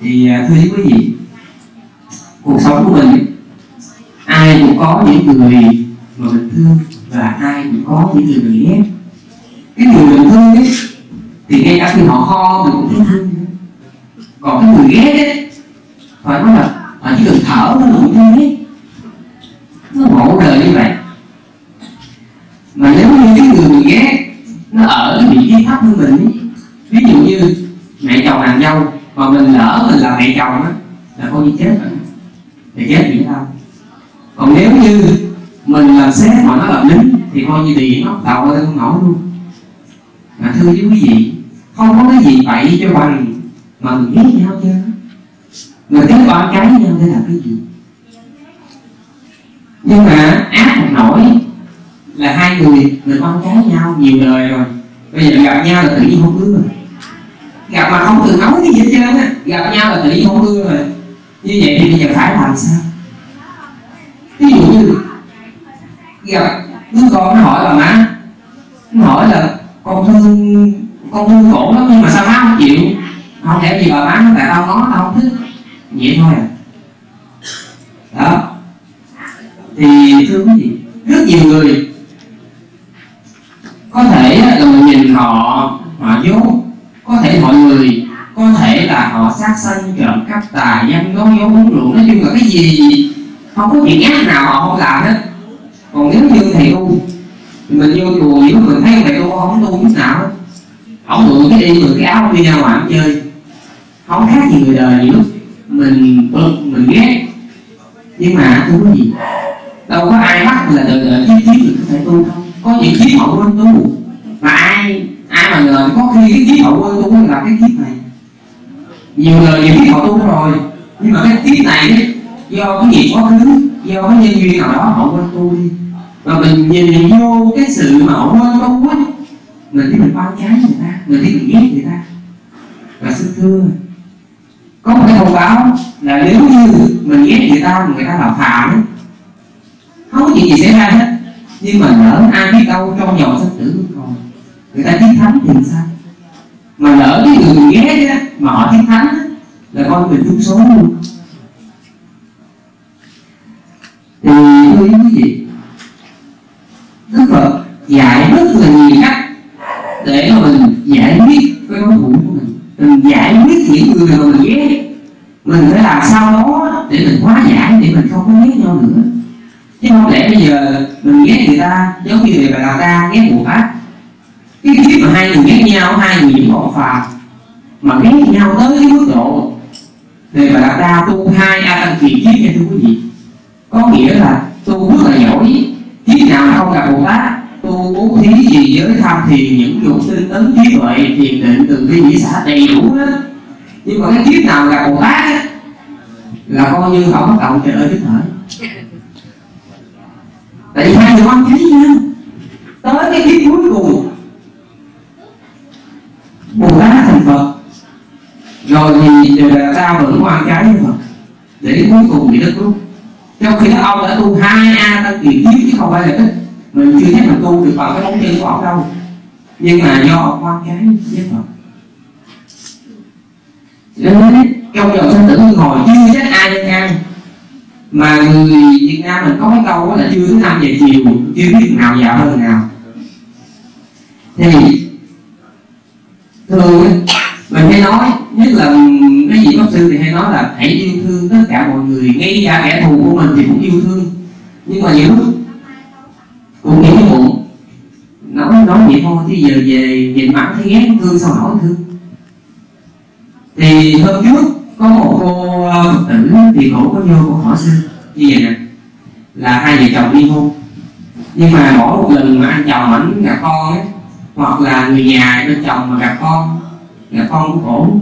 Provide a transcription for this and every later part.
thì à, thưa với quý vị, cuộc sống của mình ai cũng có những người mà mình thương và ai cũng có những người mình ghét. Cái người mình thương ấy, thì ngay cả khi họ ho, mình cũng thấy thương. Còn cái người ghét ấy, phải nói là họ chỉ cần thở nó cũng thương ấy. Nó ngộ đời như vậy. Mà nếu như cái người mình ghét nó ở cái vị trí thấp hơn mình ví dụ như mẹ chồng nàng dâu mà mình lỡ mình làm mẹ chồng á, là coi như chết rồi. Thì chết gì sao? còn nếu như mình làm xét mà nó làm lính, thì coi như đi nó tạo lên không nổi luôn. Mà thưa với quý vị, không có cái gì bậy cho bằng mà mình ghét nhau chứ. Người ghét con cái nhau để làm cái gì? Nhưng mà ác một nổi là hai người người con cái nhau nhiều đời rồi. Bây giờ gặp nhau là tự nhiên không ưa rồi gặp mà không từng nói cái gì hết trơn á. Gặp nhau là tự nhiên không ưa rồi. Như vậy thì bây giờ phải làm sao? Ví dụ như gặp đứa con nó hỏi bà má, nó hỏi là con thương con thương cổ lắm nhưng mà sao má không chịu? Không thể gì bà má nó, tại tao nói tao không thích. Vậy thôi à. Đó. Thì thưa quý vị rất nhiều người. Có thể là mình nhìn họ họ dốt có thể mọi người có thể là họ sát sanh trộm cắp tà dâm nói dối uống rượu. Nói chung là cái gì không có chuyện ác nào họ không làm hết. Còn nếu như thầy tu mình vô chùa nếu mình thấy thầy tu không tu chút nào hết. Ông mượn cái đi mượn cái áo đi ra ngoài ông chơi. Không khác gì người đời nhiều lúc mình bực, mình ghét. Nhưng mà tôi có gì? Đâu có ai bắt là đời đời kiếp kiếp được thầy tu. Không có những kiếp họ quên tu, mà ai ai mà ngờ có khi cái kiếp họ quên tu là cái kiếp này. Nhiều người nhiều kiếp họ tu rồi nhưng mà cái kiếp này ấy, do cái nghiệp quá khứ do cái nhân duyên nào đó họ quên tu đi. Và mình nhìn vô cái sự mà họ quên tu á mình thấy mình bao trái người ta mình thấy mình ghét người ta. Và xin thưa có một cái thông báo là nếu như mình ghét người ta mà người ta là phàm ấy, không có chuyện gì xảy ra hết. Nhưng mà lỡ ai biết đâu trong dòng sinh tử còn người ta chiến thánh thì sao? Mà lỡ cái người mình ghét á, mà họ chiến thánh á, là coi mình trúng số luôn. Thì thưa quý vị Đức Phật dạy rất là nhiều cách để mà mình giải quyết cái đối thủ của mình. Mình giải quyết những người mà mình ghét. Mình phải làm sao đó để mình hóa giải, để mình không có ghét nhau nữa. Chứ không lẽ bây giờ mình ghét người ta, giống như người bà ta, ghét bồ tát cái kiếp mà hai người ghét nhau hai người những bọn phàm mà ghét nhau tới cái mức độ thì bà ra tu hai a tăng kỳ kiếp nha thưa quý vị có nghĩa là tu rất là giỏi. Kiếp nào không gặp bồ tát tu bố thí gì giới tham thiền những dụng sinh tấn trí tuệ thiền định từ bi nghĩ xã đầy đủ hết. Nhưng mà cái kiếp nào gặp bồ tát á, là coi như không bắt đầu trời ơi đức hỡi tại vì hai người con thấy nhau tới cái kiếp cuối cùng bồ tát thành phật. Rồi thì đều là ta vẫn quan trái với phật. Để cuối cùng bị đất lúc trong khi đó ông đã tu hai a tăng tìm kiếp chứ không phải là ít mình chưa thấy mình tu được bằng cái bóng chân của ông đâu. Nhưng mà do ông quan trái với phật. Nên, trong dòng sanh tử luân hồi, chưa chắc ai nhân ăn mà người Việt Nam mình có cái câu là chưa thứ năm về chiều, chưa biết nào giàu hơn nào. Thì thường mình hay nói, nhất là cái gì pháp sư thì hay nói là hãy yêu thương tất cả mọi người, ngay cả kẻ thù của mình thì cũng yêu thương. Nhưng mà nhiều lúc cũng nghĩ muộn nói nói vậy thôi, chứ giờ về nhìn mặt thấy ghét thương sao hỏi thương thì hôm trước có một cô ờ, phật tử thì cổ có vô cô hỏi sư, như vậy nè, là hai vợ chồng ly hôn. Nhưng mà mỗi một lần mà anh chồng ảnh gặp con ấy hoặc là người nhà bên chồng mà gặp con gặp con của khổ.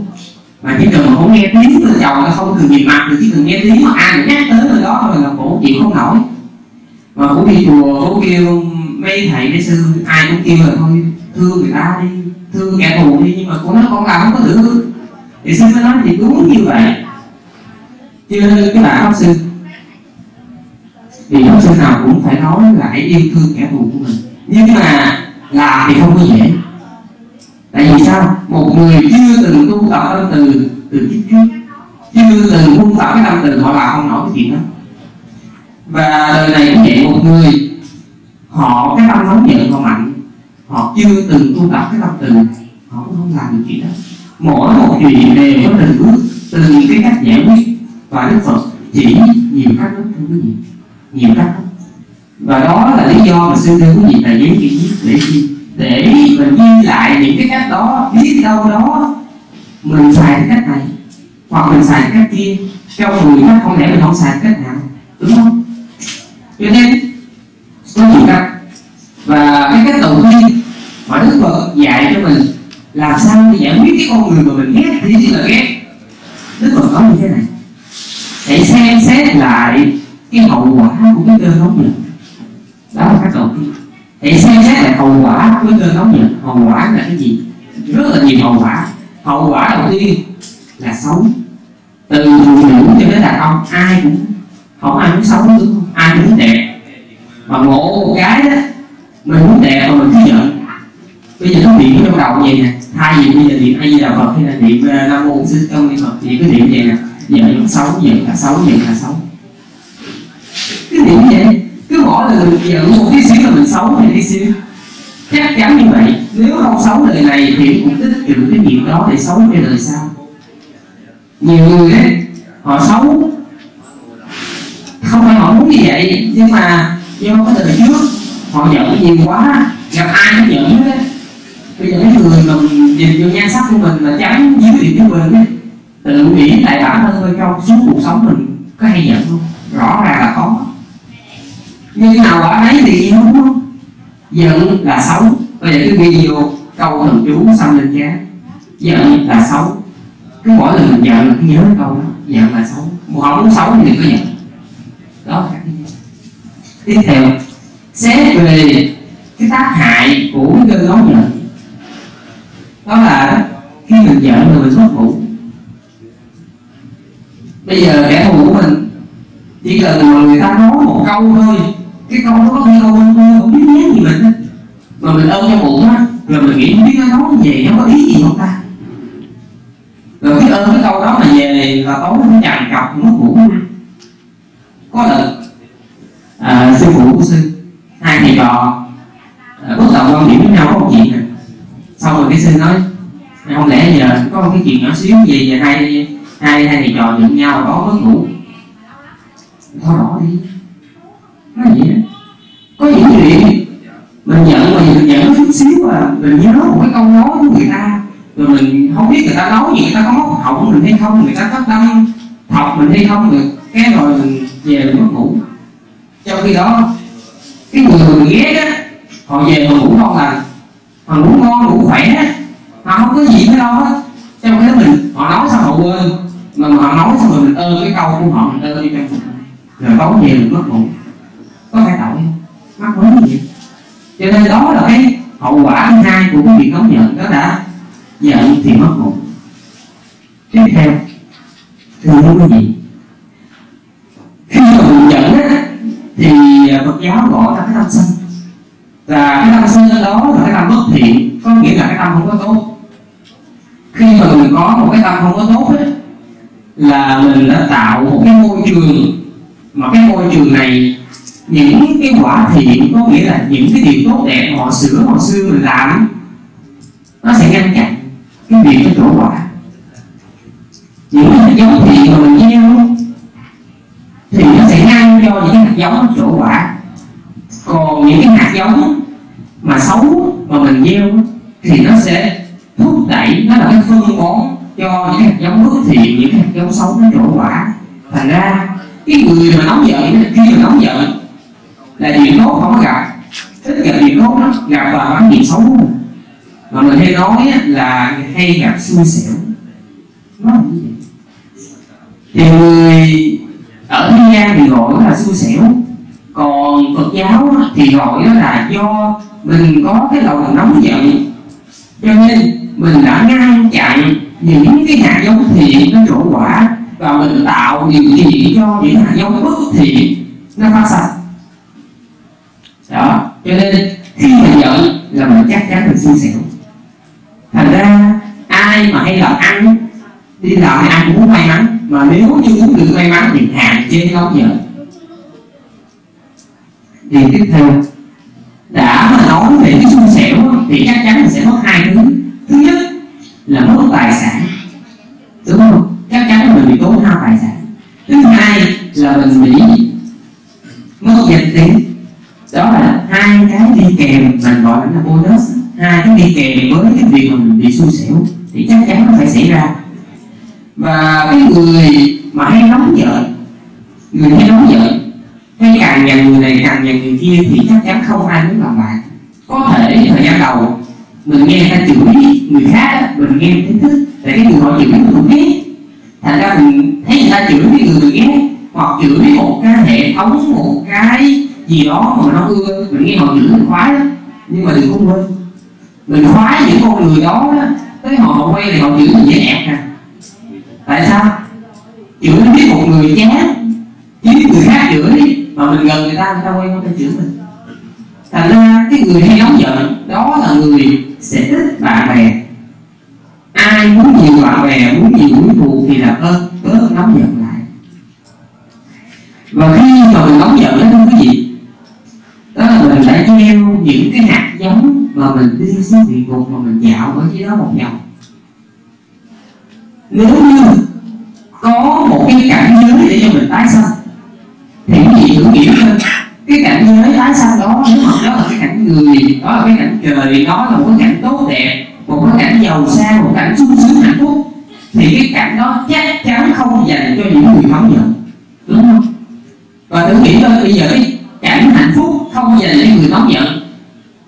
Mà chỉ cần mà không nghe tiếng bên chồng nó không cần nhìn mặt được chỉ cần nghe tiếng mà ai nhắc tới rồi đó thôi là khổ, chịu không nổi. Mà cũng đi chùa cũng kêu, mấy thầy, mấy sư, ai cũng kêu là thôi, thương người ta đi, thương kẻ thù đi, nhưng mà cũng nói con làm, không có được. Thì sư mới nói thì đúng như vậy. Cho nên cái bạn pháp sư, thì pháp sư nào cũng phải nói là hãy yêu thương kẻ thù của mình. Nhưng mà làm thì không có dễ. Tại vì sao? Một người chưa từng tu tập tâm từ từ kiếp trước, chưa từng tu tập cái tâm từ, họ làm không nổi cái chuyện đó. Và đời này cũng vậy, một người, họ cái tâm nóng giận họ mạnh, họ chưa từng tu tập cái tâm từ, họ cũng không làm được chuyện đó. Mỗi một chuyện đều có từng bước, từng cái cách giải quyết. Và đức phật chỉ nhiều cách lắm thưa quý vị nhiều cách lắm. Và đó là lý do mà sư thưa quý vị tại giới chuyện viết để để mình ghi lại những cái cách đó, biết đâu đó mình xài cái cách này, hoặc mình xài cái cách kia. Trong mười cách không lẽ mình không xài cái cách nào, đúng không? Cho nên có nhiều cách và cái cách đầu tiên mà đức phật dạy cho mình làm sao để giải quyết cái con người mà mình ghét thì chỉ là ghét. Đức phật nói như thế này, hãy xem xét lại cái hậu quả của cái tư nóng mình đó là cách đầu tiên hãy xem xét lại hậu quả của cơn nóng giận hậu quả là cái gì? Rất là nhiều hậu quả. Hậu quả đầu tiên là xấu từ phụ nữ cho đến đàn ông, ai cũng, không ai muốn xấu đúng không ai muốn đẹp. Mà ngộ một cái đó, mình muốn đẹp mà mình cứ giận bây giờ nó niệm trong đầu vậy nè. Thay vì bây giờ niệm ai di đà phật hay là niệm ờ, nam mô sư công niệm phật thì cứ niệm vậy nè. Giận xấu giận là xấu giận là xấu cứ niệm vậy cứ mỗi lần mình giận một tí xíu là mình xấu hay tí xíu. Chắc chắn như vậy. Nếu không xấu đời này thì cũng tích trữ cái nghiệp đó để xấu cái đời sau. Nhiều người ấy, họ xấu không phải họ muốn như vậy, nhưng mà do cái đời trước, họ giận nhiều quá, gặp ai cũng giận hết bây giờ cái người mà nhìn vô nhan sắc của mình mà chán dưới điểm của mình ấy, tự nghĩ lại bản thân bên trong suốt cuộc sống mình có hay giận không? Rõ ràng là có nhưng nào quả đấy thì không đúng không? Giận là xấu. Bây giờ cái ghi vô câu thần chú xong lên chán giận là xấu. Cứ mỗi lần mình giận cứ nhớ cái câu đó. Giận là xấu. Một không muốn xấu thì đừng có giận. Đó tiếp theo, xét về cái tác hại của cái cơn nóng giận. Đó là khi mình giận rồi mình mất ngủ. Bây giờ kẻ thù của mình chỉ cần mà người ta nói một câu thôi cái câu đó có khi câu bên mưa không biết nhát gì mình á mà mình ôm trong bụng á rồi mình nghĩ không biết nó nói gì nó có ý gì không ta? Rồi cái ơn cái câu đó mà về là tối nó tràn trọc nó ngủ có lần à, sư phụ của sư hai thầy trò à, bất đồng quan điểm với nhau có một chuyện nè. Xong rồi cái sư nói không lẽ giờ có một cái chuyện nhỏ xíu gì và hai hai hai thầy trò nhận nhau đó mất ngủ? Thôi bỏ đi nó vậy đó có những chuyện mình nhận mà mình giận chút xíu à mình nhớ một cái câu nói của người ta. Rồi mình không biết người ta nói gì, người ta có móc họng mình hay không, người ta có đâm thọc mình hay không được. Cái rồi mình về mình mất ngủ. Trong khi đó, cái người mà mình ghét á, họ về mà ngủ ngon lành. Họ ngủ ngon, ngủ khỏe. Họ không có gì với đâu á. Trong khi đó mình, họ nói sao họ quên, mà họ nói xong rồi mình ơn cái câu của họ mình ơn đi trong rồi tối về mình mất ngủ có phải tội. Không mắc mới gì cho nên đó là cái hậu quả thứ hai của cái việc không nhận đó đã nhận thì mất ngủ tiếp theo thưa quý vị khi mà mình nhận á thì Phật giáo gọi là cái tâm sân. Và cái tâm sân đó là cái tâm bất thiện có nghĩa là cái tâm không có tốt. Khi mà mình có một cái tâm không có tốt ấy, là mình đã tạo một cái môi trường. Mà cái môi trường này những cái quả thiện có nghĩa là những cái điều tốt đẹp họ sửa hồi xưa mình làm, nó sẽ ngăn chặn cái việc nó đổ quả. Những cái hạt giống thiện mà mình gieo, thì nó sẽ ngăn cho những cái hạt giống nó đổ quả. Còn những cái hạt giống mà xấu mà mình gieo thì nó sẽ thúc đẩy, nó là cái phân bón cho những hạt giống bất thiện những hạt giống xấu nó đổ quả. Thành ra, cái người mà nóng giận, khi mà nóng giận là chuyện tốt không có gặp thích gặp chuyện tốt lắm, gặp và cái chuyện xấu của mình mà mình hay nói là hay gặp xui xẻo. Nó như vậy thì người ở thế gian thì gọi là xui xẻo. Còn Phật giáo thì gọi đó là do mình có cái lòng nóng giận. Cho nên mình đã ngăn chặn những cái hạt giống thiện nó trổ quả và mình tạo điều kiện cho những hạt giống bất thiện nó phát sạch đó. Cho nên khi mình giận là mình chắc chắn mình xui xẻo thành ra ai mà hay là ăn, đi làm thì cũng muốn may mắn. Mà nếu như muốn được may mắn thì hạn chế nóng giận. Điều tiếp theo, đã mà nói về cái xui xẻo thì chắc chắn mình sẽ mất hai thứ. Thứ nhất là mất tài sản. Đúng không? Chắc chắn là mình bị tốn hao tài sản. Thứ hai là mình bị mất danh tiếng đó là hai cái đi kèm mình gọi là bonus. Hai cái đi kèm với cái việc mà mình bị xui xẻo thì chắc chắn nó phải xảy ra. Và cái người mà hay nóng giận, người hay nóng giận, hay càng nhằn người này, càng nhằn người kia thì chắc chắn không ai muốn làm bạn. Có thể thời gian đầu, mình nghe người ta chửi người khác mình nghe thấy thích tại cái người họ chửi mình cũng ghét. Thành ra mình thấy người ta chửi cái người mình ghét, hoặc chửi một cái hệ thống, một cái gì đó mà nó ưa, mình nghe họ chửi mình khoái đó nhưng mà đừng có quên, mình khoái những con người đó tới họ họ quay thì họ chửi mình dễ ẹt nè. Tại sao? Chửi biết một người chán chứ người khác chửi mà mình gần người ta người ta quay qua chửi mình. Thành ra cái người hay nóng giận, đó là người sẽ thích bạn bè. Ai muốn nhiều bạn bè, muốn nhiều quý thù thì mình đi xuống địa ngục mà mình dạo ở dưới đó một vòng nếu như có một cái cảnh giới để cho mình tái sanh thì cái gì thử nghĩ hơn. Cái cảnh giới tái sanh đó nếu mà đó là cái cảnh người đó là cái cảnh trời đó là một cái cảnh tốt đẹp một cái cảnh giàu sang một cảnh sung sướng hạnh phúc thì cái cảnh đó chắc chắn không dành cho những người phóng dật, đúng không? Và thử nghĩ thôi bây giờ cái cảnh hạnh phúc không dành cho người phóng dật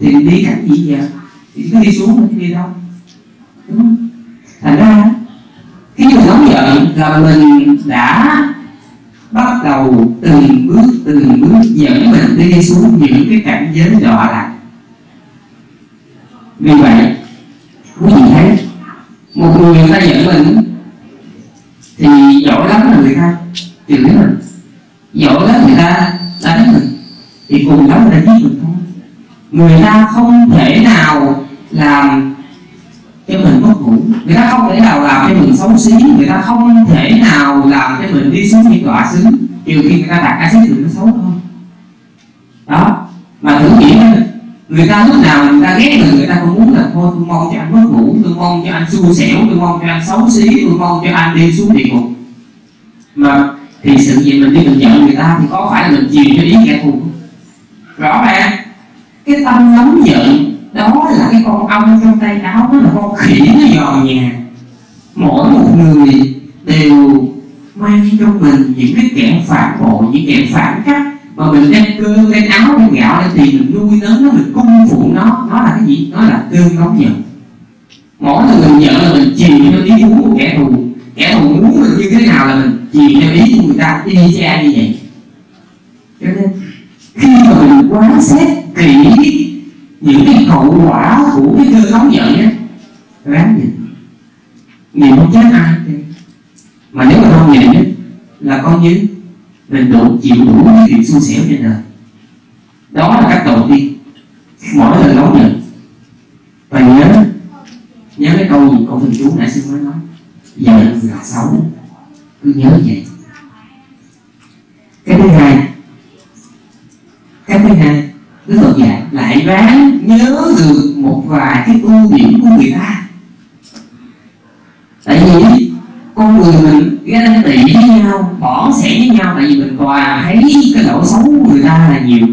thì đi cách gì vậy thì cứ đi xuống đi đâu đúng không? Thành ra, cái người nóng giận là mình đã bắt đầu từng bước từng bước dẫn mình đi xuống những cái cảnh giới đọa lạc vì vậy, quý vị thấy, một người người ta giận mình thì giỏi lắm là người ta chửi mình. Giỏi lắm người ta đánh mình thì cùng lắm là giết mình thôi người ta không thể nào làm cho mình mất ngủ. Người ta không thể nào làm cho mình xấu xí. Người ta không thể nào làm cho mình đi xuống những đọa xứ. Trừ khi người ta đặt axit thì nó xấu thôi đó. Mà thử nghĩ người ta lúc nào người ta ghét mình người ta cũng muốn là, thôi, tôi mong cho anh mất ngủ, tôi mong cho anh xui xẻo, tôi mong cho anh xấu xí, tôi mong cho anh đi xuống địa ngục. Mà thì sự gì mình đi mình giận người ta thì có phải là mình chiều cho ý kẻ thù rõ ràng cái tâm nóng giận đó là cái con ong trong tay áo đó là con khỉ, nó giòn nhà. Mỗi một người đều mang trong mình những cái kẻ phản bội, những kẻ phản cách. Mà mình đem cơm đem áo, đem gạo đem tiền mình nuôi nấng nó, mình cung phụ nó. Nó là cái gì? Nó là cơn nóng giận mỗi lần mình giận là mình chìm theo ý muốn của kẻ thù. Kẻ thù muốn mình như thế nào là mình chìm theo ý của người ta, y cha như vậy. Cho nên, khi mà mình quán xét kỹ những cái hậu quả của cái cơn nóng giận á, ráng nhìn. Nhìn không chết ai mà nếu mà không nhìn á, là coi như mình đủ chịu đủ cái chuyện xui xẻo trên đời. Đó là cách đầu tiên. Mỗi lần nóng giận và nhớ nhớ cái câu gì câu thần chú nãy xin mới nói giận là xấu. Cứ nhớ vậy. Cái thứ hai, cái thứ hai dạy ráng nhớ được một vài cái ưu điểm của người ta. Tại vì con người mình ganh tị với nhau, bỏ sẻ với nhau, tại vì mình toàn à, thấy cái lỗi xấu của người ta là nhiều.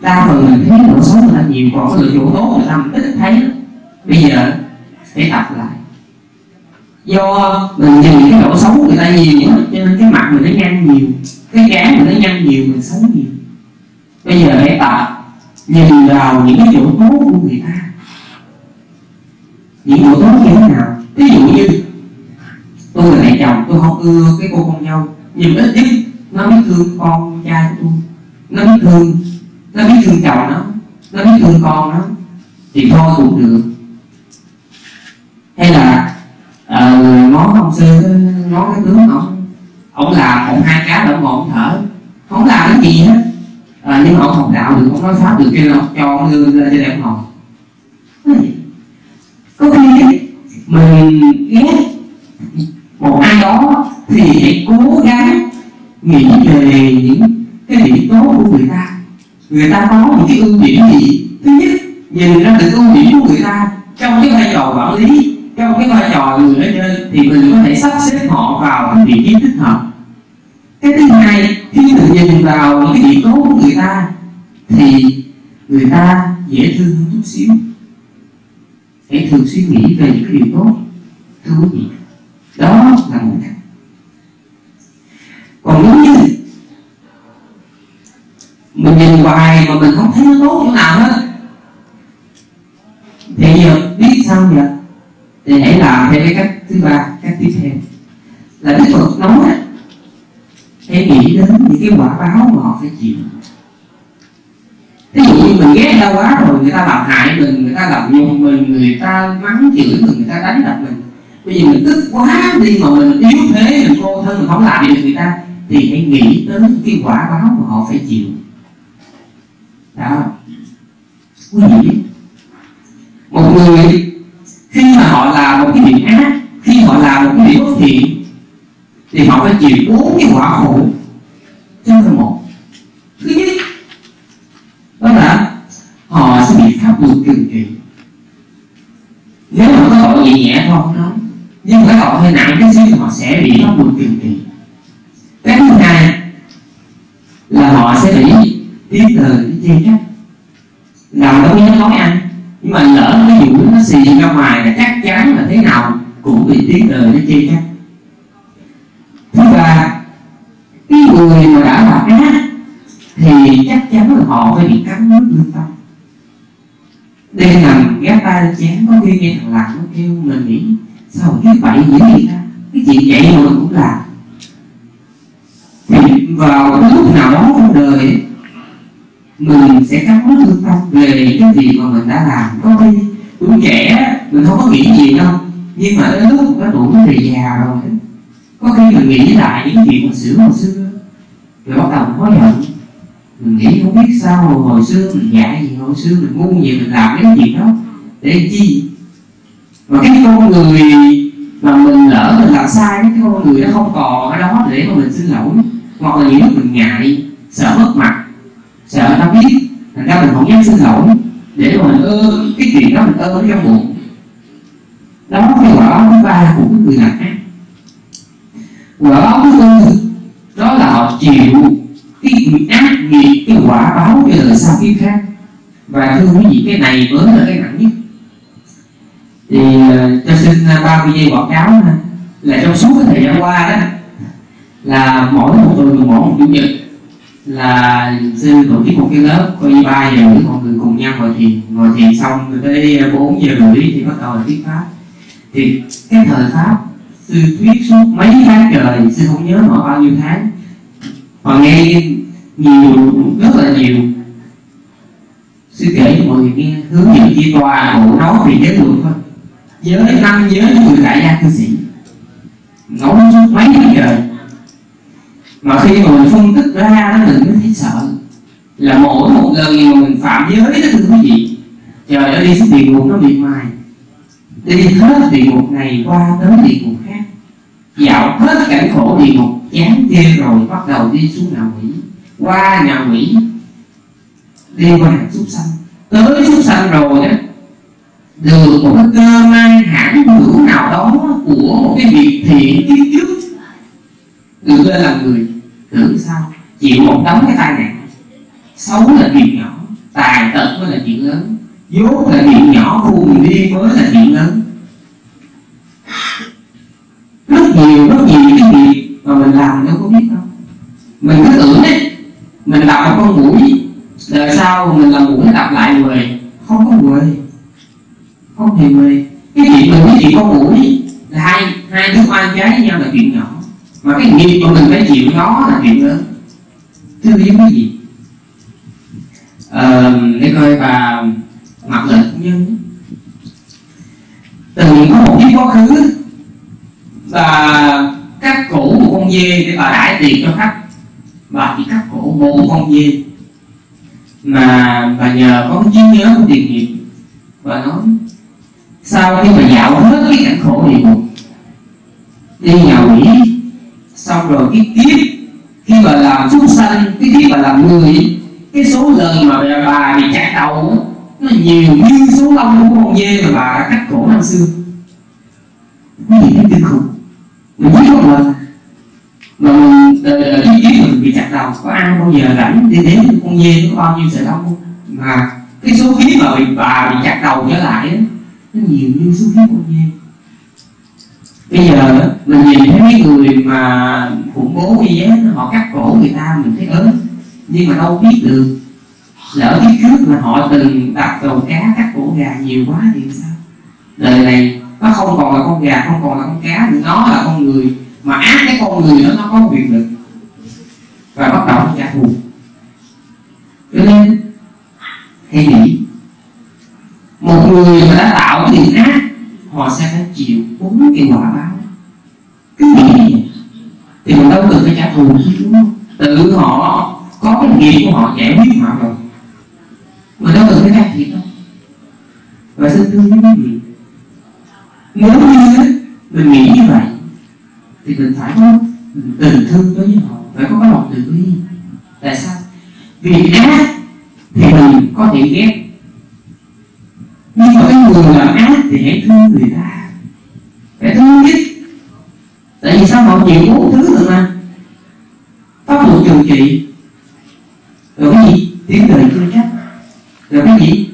Đa phần mình thấy lỗi xấu người ta nhiều, còn cái lỗi tốt người ta mình ít thấy. Bây giờ để tập lại. Do mình nhìn cái lỗi xấu của người ta nhiều cho nên cái mặt mình nó nhăn nhiều, cái dáng mình nó nhăn nhiều, mình xấu nhiều. Bây giờ để tập nhìn vào những cái chỗ tốt của người ta. Những chỗ tốt như thế nào? Ví dụ như tôi là mẹ chồng tôi không ưa cái cô con dâu. Nhưng ít nhất nó biết thương con trai của tôi. Nó biết thương nó biết thương chồng nó. Nó biết thương con nó. Thì thôi cũng được. Hay là uh, món ông sư món cái tướng ông. Ông làm ông hai cái là ông thở không làm cái gì hết à, nhưng mà ông học đạo được ông nói pháp được cho nên cho ông lương lên cho đẹp ngồi có khi mình ghét một ai đó thì hãy cố gắng nghĩ về những cái điểm tốt của người ta. Người ta có những cái ưu điểm gì? Thứ nhất nhìn ra được ưu điểm của người ta trong cái vai trò quản lý trong cái vai trò người ở trên thì mình có thể sắp xếp họ vào cái vị trí thích hợp cái thứ hai khi mình nhìn vào những cái điểm tốt của người ta, thì người ta dễ thương hơn chút xíu. Hãy thường suy nghĩ về những cái điều tốt, thưa quý vị. Đó là một cách. Còn nếu như mình nhìn hoài mà mình không thấy nó tốt chỗ nào hết, thì giờ biết sao vậy thì hãy làm theo cái cách thứ ba, cách tiếp theo. Là đức phật nói hãy nghĩ đến những cái quả báo mà họ phải chịu. Ví dụ như mình ghét đau quá rồi người ta làm hại mình, người ta làm nhục mình, người ta mắng chửi mình, người ta đánh đập mình. Bây giờ mình tức quá đi mà mình yếu thế mình cô thân mình không làm gì được người ta, thì hãy nghĩ đến cái quả báo mà họ phải chịu. Đó. Quý vị, một người khi mà họ làm một cái việc ác, khi họ làm một cái việc bất thiện thì họ phải chịu bốn cái quả khổ. Trong không một. Thứ nhất, đó là họ sẽ bị pháp luật trừng trị. Nếu mà có tội nhẹ nhẹ thôi không nhưng cái tội hơi nặng cái xíu họ sẽ bị pháp luật trừng trị. Cái thứ hai là họ sẽ bị tiếp lời chê trách. Làm đâu nhớ nói ăn, nhưng mà lỡ cái vụ nó xì ra ngoài là chắc chắn là thế nào cũng bị tiếng đời nó chê trách. Mà ác thì chắc chắn là họ phải bị cắn nước lương tâm đây là ghé tay chén có khi nghe thằng lạc nó kêu mình nghĩ sao cái bậy dữ vậy ta? Cái chuyện vậy mà mình cũng làm thì vào cái lúc nào đó trong đời mình sẽ cắn nước lương tâm về cái gì mà mình đã làm. Có khi tuổi trẻ, mình không có nghĩ gì đâu, nhưng mà đến lúc đã đủ thì già rồi có khi mình nghĩ lại những chuyện mà xưa hồi xưa rồi bắt đầu hối hận. Mình nghĩ không biết sao hồi, hồi xưa mình dạy gì hồi xưa mình ngu gì mình làm cái gì đó. Để chi? Mà cái con người mà mình lỡ mình làm sai cái con người nó không còn ở đó để mà mình xin lỗi. Hoặc là những lúc mình ngại sợ mất mặt sợ ta biết thành ra mình không dám xin lỗi. Để mà mình ơ cái chuyện đó mình ơ nó trong bụng. Đó cái quả báo thứ ba của cái người làm ác quả báo thứ tư đó là họ chịu cái ác nghiệp, cái quả báo cho đời sau kiếp khác. Và thưa quý vị, cái này mới là cái nặng nhất. Thì ờ, cho xin ờ, ba mươi giây quảng cáo ha. Là trong suốt cái thời gian qua đó, là mỗi một tuần mỗi một, chủ nhật, là sư tổ chức một cái lớp coi ba giờ để mọi người cùng nhau ngồi thiền. Ngồi thiền xong tới ờ, bốn giờ rưỡi thì bắt đầu là thuyết pháp. Thì cái thời pháp sư thuyết suốt mấy tháng trời sư không nhớ họ bao nhiêu tháng. Họ nghe nhiều rất là nhiều. Sư kể cho mọi người nghe hướng dẫn chi tòa bộ nói về giới luật thôi. Giới năm giới của người đại gia cư sĩ. Nói suốt mấy tháng trời. Mà khi mà mình phân tích ra đó mình mới thấy sợ. Là mỗi một lần mà mình phạm giới đó thưa quý vị trời ơi đi địa ngục nó bị mài đi hết địa ngục này qua tới địa ngục khác. Dạo hết cảnh khổ địa ngục chán ghê rồi bắt đầu đi xuống nhà quỷ qua nhà quỷ đi qua hàng súc sanh. Tới súc sanh rồi đó được một cái cơ may hãng hữu nào đó của một cái việc thiện kiếp trước. Được lên làm người, tưởng sao? Chịu một đống cái tai nạn. Xấu là chuyện nhỏ, tài tật mới là chuyện lớn. Dốt là chuyện nhỏ, khùng đi mới là chuyện lớn. Nhiều rất nhiều cái việc mà mình làm đâu có biết đâu. Mình cứ tưởng đấy mình đập một con mũi đời sau mình làm mũi đập lại người không có người không hề người. Cái chuyện mình cái chuyện con mũi là hai hai đứa oan trái với nhau là chuyện nhỏ. Mà cái nghiệp mà mình phải chịu nó là chuyện lớn. Thưa quý vị ờ, để coi bà mặt lệnh nhân từng có một kiếp quá khứ bà cắt cổ một con dê để bà đãi tiền cho khách. Bà chỉ cắt cổ một con dê. Mà bà nhờ có trí nhớ của tiền nghiệp. Và nói, sau khi mà dạo hết cái cảnh khổ địa ngục đi nhà quỷ xong rồi cái kiếp khi mà làm súc sanh, cái kiếp mà làm người, cái số lần mà bà bị chặt đầu, nó nhiều như số lông của con dê mà bà đã cắt cổ năm xưa. Cái gì nó kinh khủng mình biết không mình mà mình là ý kiếp mình bị chặt đầu có ăn bao giờ rảnh đi đến con dê nó bao nhiêu sợi lông mà cái số khí mà bị bà bị chặt đầu trở lại đó, nó nhiều như số khí con dê. Bây giờ mình nhìn thấy mấy người mà khủng bố y á họ cắt cổ người ta mình thấy ớn. Nhưng mà đâu biết được lỡ cái trước mà họ từng đặt đầu cá cắt cổ gà nhiều quá thì sao? Đời này nó không còn là con gà, không còn là con cá thì nó là con người. Mà ác cái con người đó nó có quyền lực. Và bắt đầu nó trả thù. Cho nên hãy nghĩ, một người mà đã tạo cái ác, họ sẽ phải chịu bốn cái quả báo. Cứ nghĩ thì mình đâu cần phải trả thù chứ đúng không? Tự họ có cái nghiệp của họ giải quyết họ rồi. Mình đâu cần phải can thiệp đâu. Và xin thưa với quý vị nếu như mình nghĩ như vậy, thì mình phải có tình thương đối với họ, phải có cái lòng từ bi tại sao? Vì ác thì mình có thể ghét. Nhưng mà cái người làm ác thì hãy thương người ta. Phải thương nhất tại vì sao? Họ chịu bốn thứ rồi mà. Pháp luật trừng trị. Rồi cái gì? Tiếng đời chưa chắc. Rồi cái gì?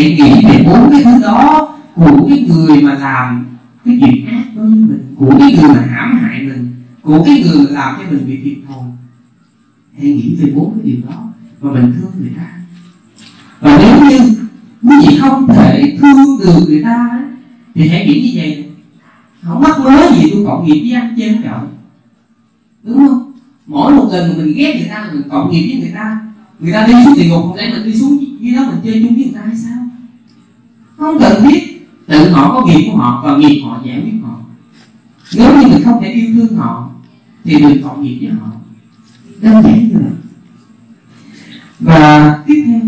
Hãy nghĩ về bốn cái thứ đó, của cái người mà làm cái chuyện ác đối với mình, của cái người mà hãm hại mình, của cái người mà làm cho mình bị thiệt thòi. Hãy nghĩ về bốn cái điều đó và mình thương người ta. Và nếu như quý vị không thể thương được người ta thì hãy nghĩ như vậy. Không mắc mớ gì tôi cộng nghiệp với anh trên trời? Đúng không? Mỗi một lần mà mình ghét người ta là mình cộng nghiệp với người ta. Người ta đi xuống địa ngục không lẽ mình đi xuống dưới đó mình chơi chung với không cần thiết tự họ có nghiệp của họ và nghiệp họ giải quyết họ. Nếu như mình không thể yêu thương họ thì mình cộng nghiệp với họ. Đơn giản như vậy và tiếp theo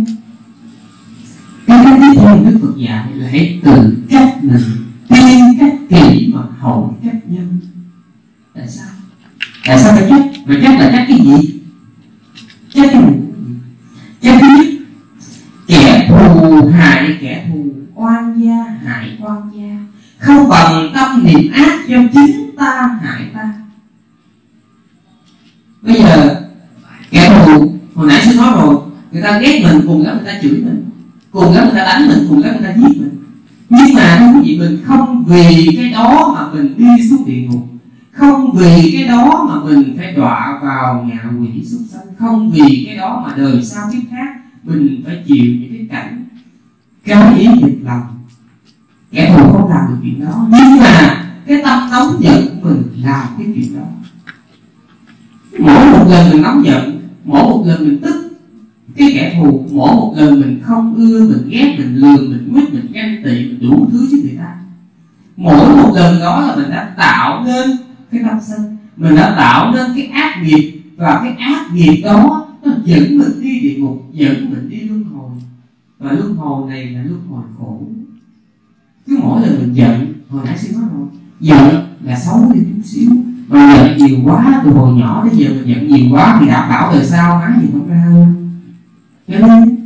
cái cách tiếp theo đức phật dạy là hãy tự cách mình tiên cách kỷ, mà hậu cách nhân. Tại sao? Tại sao phải trách? Phải trách là trách cái gì? Trách cái gì? Trách thứ nhất kẻ thù hại kẻ thù oan gia hại oan gia không bằng tâm niệm ác do chính ta hại ta. Bây giờ, kẻ thù, hồi nãy sẽ nói rồi, người ta ghét mình, cùng lắm người ta chửi mình, cùng lắm người ta đánh mình, cùng lắm người ta giết mình. Nhưng mà thưa quý vị mình không vì cái đó mà mình đi xuống địa ngục. Không vì cái đó mà mình phải đọa vào nhà quỷ súc sanh. Không vì cái đó mà đời sau kiếp khác mình phải chịu những cái cảnh cái ý nghịch lòng kẻ thù không làm được chuyện đó. Nhưng mà cái tâm nóng giận của mình làm cái chuyện đó. Mỗi một lần mình nóng giận, mỗi một lần mình tức, cái kẻ thù, mỗi một lần mình không ưa, mình ghét, mình lường mình quyết, mình ganh tị, mình đủ thứ với người ta. Mỗi một lần đó là mình đã tạo nên cái tâm sân. Mình đã tạo nên cái ác nghiệp. Và cái ác nghiệp đó, nó dẫn mình đi địa ngục, dẫn mình đi luân hồi. Và luân hồi này là luân hồi khổ cứ mỗi lần mình giận, hồi nãy xin nói rồi, giận là xấu đi chút xíu, mà giận nhiều quá, từ hồi nhỏ đến giờ mình giận nhiều quá thì đảm bảo đời sau má gì không ra luôn cho nên,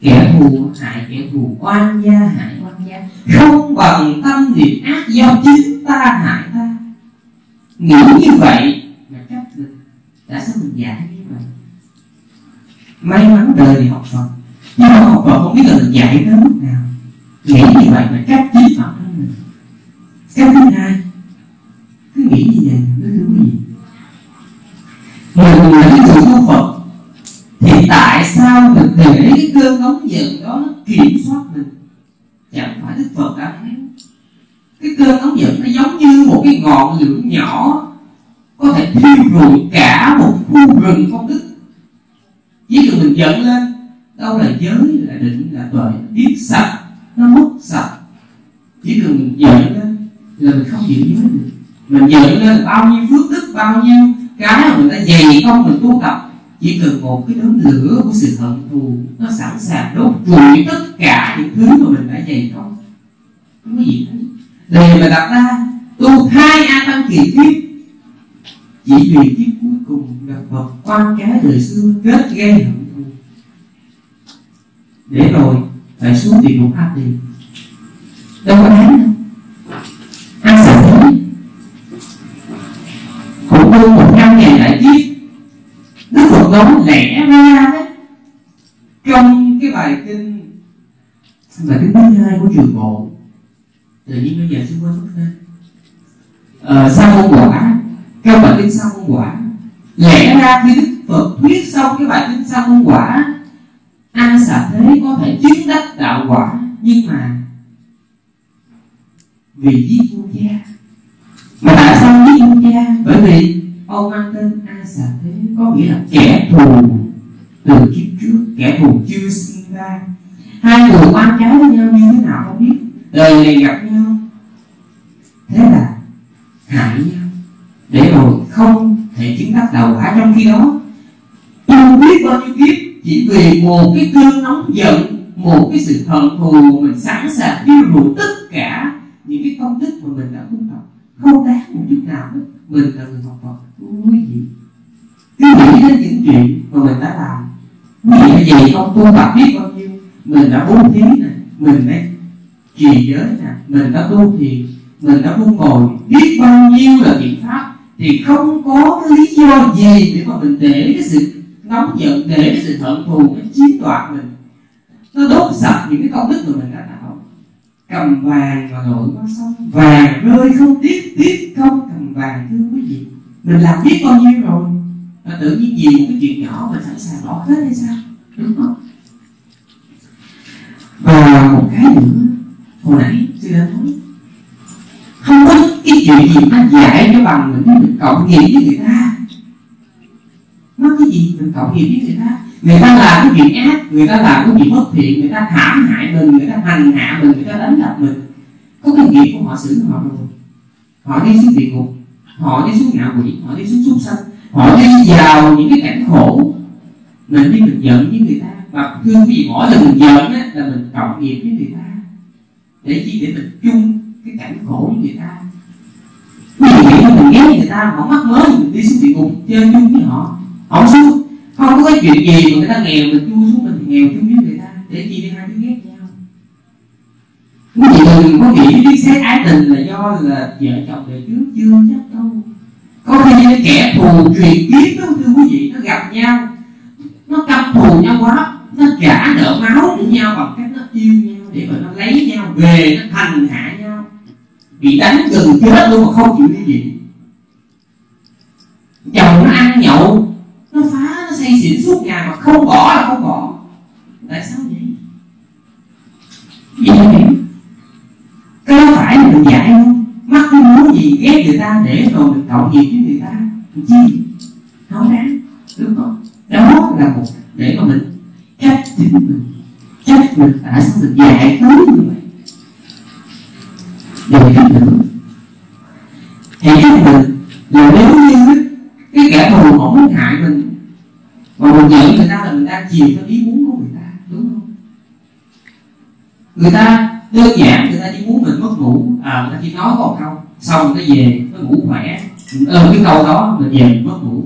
kẻ thù hại kẻ thù, oan gia hại oan gia, không bằng tâm niệm ác do chính ta hại ta. Nghĩ như vậy là chấp được. Tại sao mình giải như vậy, may mắn đời thì học phật. Nhưng mà học phật không biết là mình dạy tới mức nào nghĩ như vậy là cách vi phạm thân mình cái thứ hai. Cứ nghĩ như vậy nó đúng gì mình là cái người tu phật thì tại sao mình để cái cơn nóng giận đó nó kiểm soát mình chẳng phải đức phật đã cái cơn nóng giận nó giống như một cái ngọn lửa nhỏ, có thể thiêu rụi cả một khu rừng công đức. Chỉ cần mình giận lên, đâu là giới, là định, là tuệ, biết sạch nó mất sạch. Chỉ cần mình giận lên là mình không giữ giới được. Mình giận lên bao nhiêu phước đức, bao nhiêu cái mà mình đã dày công mình tu tập. Chỉ cần một cái đốm lửa của sự hận thù, nó sẵn sàng đốt trụi tất cả những thứ mà mình đã dày công. Không có gì hết đề mà đặt ra, tu hai a tăng kỳ kiếp chỉ vì kiếp cuối cùng gặp vật quan cái đời xưa, kết gây hận thù. Để rồi phải xuống địa ngục ác đi. Đâu có đáng đâu. Ăn sợ thế cũng tu một trăm ngày lại kiếp đức phật nói lẽ ra đấy. Trong cái bài kinh bài kinh thứ hai của trường bộ. Tự nhiên bây giờ xin quên mất tên ờ, sa môn quả. Trong bài kinh sau môn quả lẽ ra khi đức phật thuyết xong cái bài kinh sau môn quả A xà thế có thể chứng đắc đạo quả, nhưng mà vì giết vua cha mà tại sao giết vua cha bởi vì ông mang tên a xà thế có nghĩa là kẻ thù từ kiếp trước, kẻ thù chưa sinh ra. Hai người quan trái với nhau như thế nào không biết, đời này gặp nhau, thế là hại nhau, để rồi không thể chứng đắc đạo quả trong khi đó. Tu biết bao nhiêu kiếp chỉ vì một cái cơn nóng giận một cái sự hận thù mình sẵn sàng tiêu thụ tất cả những cái công đức mà mình đã tu tập. Không đáng một chút nào hết. Mình là người học Phật. Quý gì? cứ nghĩ đến những chuyện mà mình đã làm. Quý vị vậy không tu tập biết bao nhiêu. Mình đã bố thí này, mình đã trì giới nè mình đã tu thiền mình đã buông ngồi. Biết bao nhiêu là biện pháp thì không có cái lý do gì để mà mình để cái sự nóng giận để cái sự hận thù nó chiếm đoạt mình. Nó đốt sạch những cái công đức mà mình đã tạo. Cầm vàng và nổi qua sông. Vàng rơi không tiếc tiếc không cầm vàng thưa quý vị. Mình làm biết bao nhiêu rồi. Mà tự nhiên vì một cái chuyện nhỏ mình sẵn sàng bỏ hết hay sao? Đúng không? Và một cái nữa, hồi nãy sư đã nói, không có cái chuyện gì nó dạy cho bằng mình mình cộng nghiệp với người ta mất cái gì? Mình cộng nghiệp với người ta. Người ta làm cái chuyện ác, người ta làm cái chuyện bất thiện, người ta hãm hại mình, người ta hành hạ mình, người ta đánh đập mình. Có cái nghiệp của họ xử họ rồi họ đi xuống địa ngục, họ đi xuống ngạ quỷ, họ đi xuống súc sanh, họ đi vào những cái cảnh khổ mình đi mình giận với người ta và thương vì gì mỗi lần mình giận á, là mình cộng nghiệp với người ta. Để chi? Để mình chung cái cảnh khổ với người ta. Mình nghĩ mình ghét người ta, họ mắc mới mình đi xuống địa ngục chơi chung với họ không xuống không có cái chuyện gì mà người ta nghèo mình chui xuống mình nghèo chung với người ta để chi đi hai đứa ghét nhau. Quý vị đừng có nghĩ cái xét ái tình là do là vợ chồng đời trước chưa chắc đâu. Có khi những kẻ thù truyền kiếp đó, thưa quý vị, nó gặp nhau. Nó căm thù nhau quá, nó trả nợ máu của nhau bằng cách nó yêu nhau để mà nó lấy nhau, về nó hành hạ nhau. Bị đánh gần chết luôn mà không chịu ly dị chồng nó ăn nhậu nó phá, nó xây xỉn suốt ngày mà không bỏ là không bỏ. Tại sao vậy? Vậy là có phải là mình dạy không? Mắc cái muốn gì ghét người ta để rồi mình cộng nghiệp với người ta? Mình chi? Không đáng. Đúng không? Đó là một để mà mình trách chính mình. Trách mình tại sao mình dạy cứ như vậy? Điều thứ nữa thì cái mình là nếu như cái kẻ thù họ muốn hại mình mà mình giận người ta là mình đang chiều theo ý muốn của người ta đúng không? Người ta đơn giản người ta chỉ muốn mình mất ngủ à người ta chỉ nói một câu xong người ta về nó ngủ khỏe. Ơn cái câu đó mình về mình mất ngủ.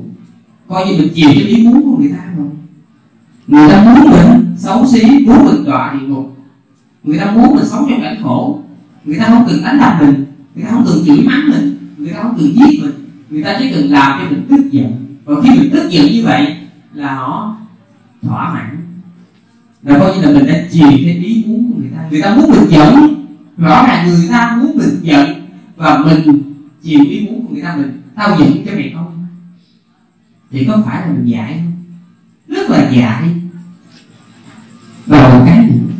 Coi như mình chiều theo ý muốn của người ta rồi. Người ta muốn mình xấu xí muốn mình đọa địa ngục. Người ta muốn mình sống trong cảnh khổ. Người ta không cần đánh đập mình người ta không cần chửi mắng mình người ta không cần giết mình. Người ta chỉ cần làm cho mình tức giận. Và khi mình tức giận như vậy là họ thỏa mãn. Là coi như là mình đã chiều cái ý muốn của người ta. Người ta muốn mình giận. Rõ ràng người ta muốn mình giận và mình chiều ý muốn của người ta mình. Tao giận cho mày không? Thì có phải là mình dạy không? Rất là dạy. Và một cái nữa,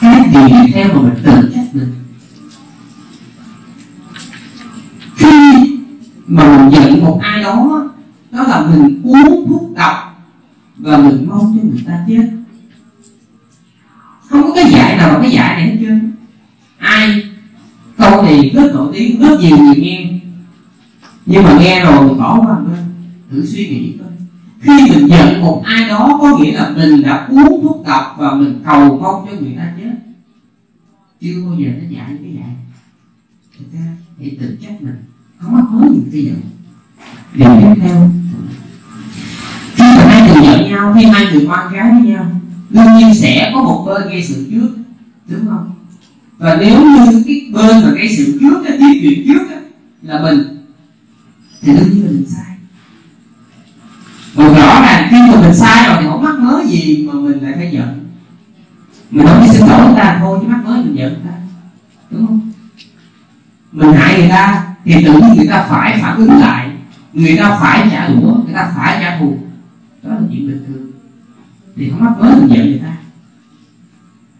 cái điều tiếp theo mà mình tự trách mình? Khi mà mình giận một ai đó đó là mình uống thuốc độc và mình mong cho người ta chết. Không có cái giải nào mà cái giải này hết trơn. Ai? Câu thì rất nổi tiếng, rất nhiều người nghe. Nhưng mà nghe rồi bỏ qua bên thử suy nghĩ coi. Khi mình giận một ai đó có nghĩa là mình đã uống thuốc độc và mình cầu mong cho người ta chết, chưa bao giờ nó dạy cái dạy. Thực ra, hãy tự trách mình. Không có gì những cái giận điều tiếp theo khi mà hai người giận nhau khi hai người quan gái với nhau đương nhiên sẽ có một bên gây sự trước đúng không? Và nếu như cái bên mà gây sự trước cái tiếp chuyện trước á, là mình thì đương nhiên mình sai. Và rõ ràng khi mà mình sai rồi thì không mắc mớ gì mà mình lại phải giận mình không đi xin lỗi người ta thôi chứ mắc mớ mình giận người ta đúng không? Mình hại người ta thì tự nhiên người ta phải phản ứng lại người ta phải trả đũa người ta phải trả thù đó là chuyện bình thường thì không mắc mới mình giận người ta.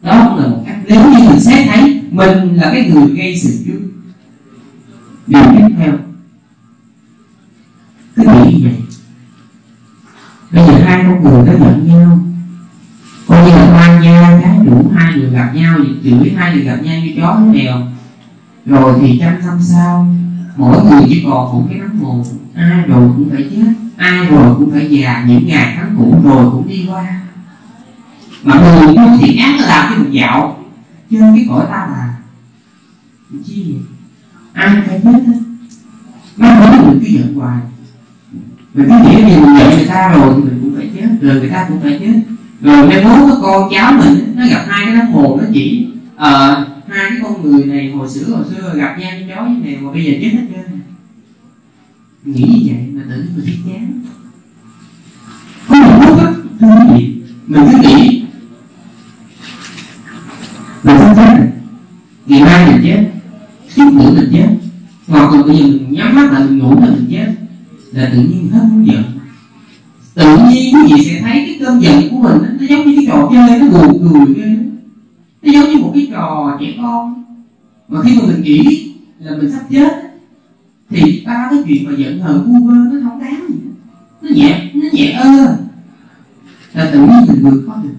Đó cũng là một cách. Nếu như mình xét thấy mình là cái người gây sự trước, điều tiếp theo, cứ nghĩ như vậy. Bây giờ hai con người nó giận nhau, coi như là quan gia, cái đủ hai người gặp nhau, chửi hai người gặp nhau như chó với mèo rồi. Thì trăm năm sau mỗi người chỉ còn một cái nắm mồ ai rồi cũng phải chết ai rồi cũng phải già, những ngày tháng cũ rồi cũng đi qua. Mà người muốn thiện ác nó làm cái một dạo trên cái cõi ta bà chi vậy? Ai phải chết hết? Nó nói mình cứ giận hoài. Mình cứ nghĩ gì mình giận người ta rồi thì mình cũng phải chết, rồi người ta cũng phải chết. Rồi mai mốt cái con cháu mình, nó gặp hai cái đám hồ, nó chỉ ờ hai cái con người này hồi xưa hồi xưa gặp nhau như chó với mèo, mà bây giờ chết hết trơn nghĩ như vậy mà tự nhiên mình thấy chán. Có một lúc á thưa quý mình cứ nghĩ. Mình không chết này, ngày mai mình chết chút nữa mình chết hoặc là bây giờ mình nhắm mắt lại mình ngủ là mình chết là tự nhiên hết muốn giận. Tự nhiên quý vị sẽ thấy cái cơn giận của mình nó giống như cái trò chơi nó buồn cười chơi nó giống như một cái trò trẻ con. Mà khi mà mình nghĩ là mình sắp chết thì ba cái chuyện mà giận hờn vu vơ nó không đáng. Gì nó nhẹ nó nhẹ ơ. Là tự nhiên mình vượt qua được.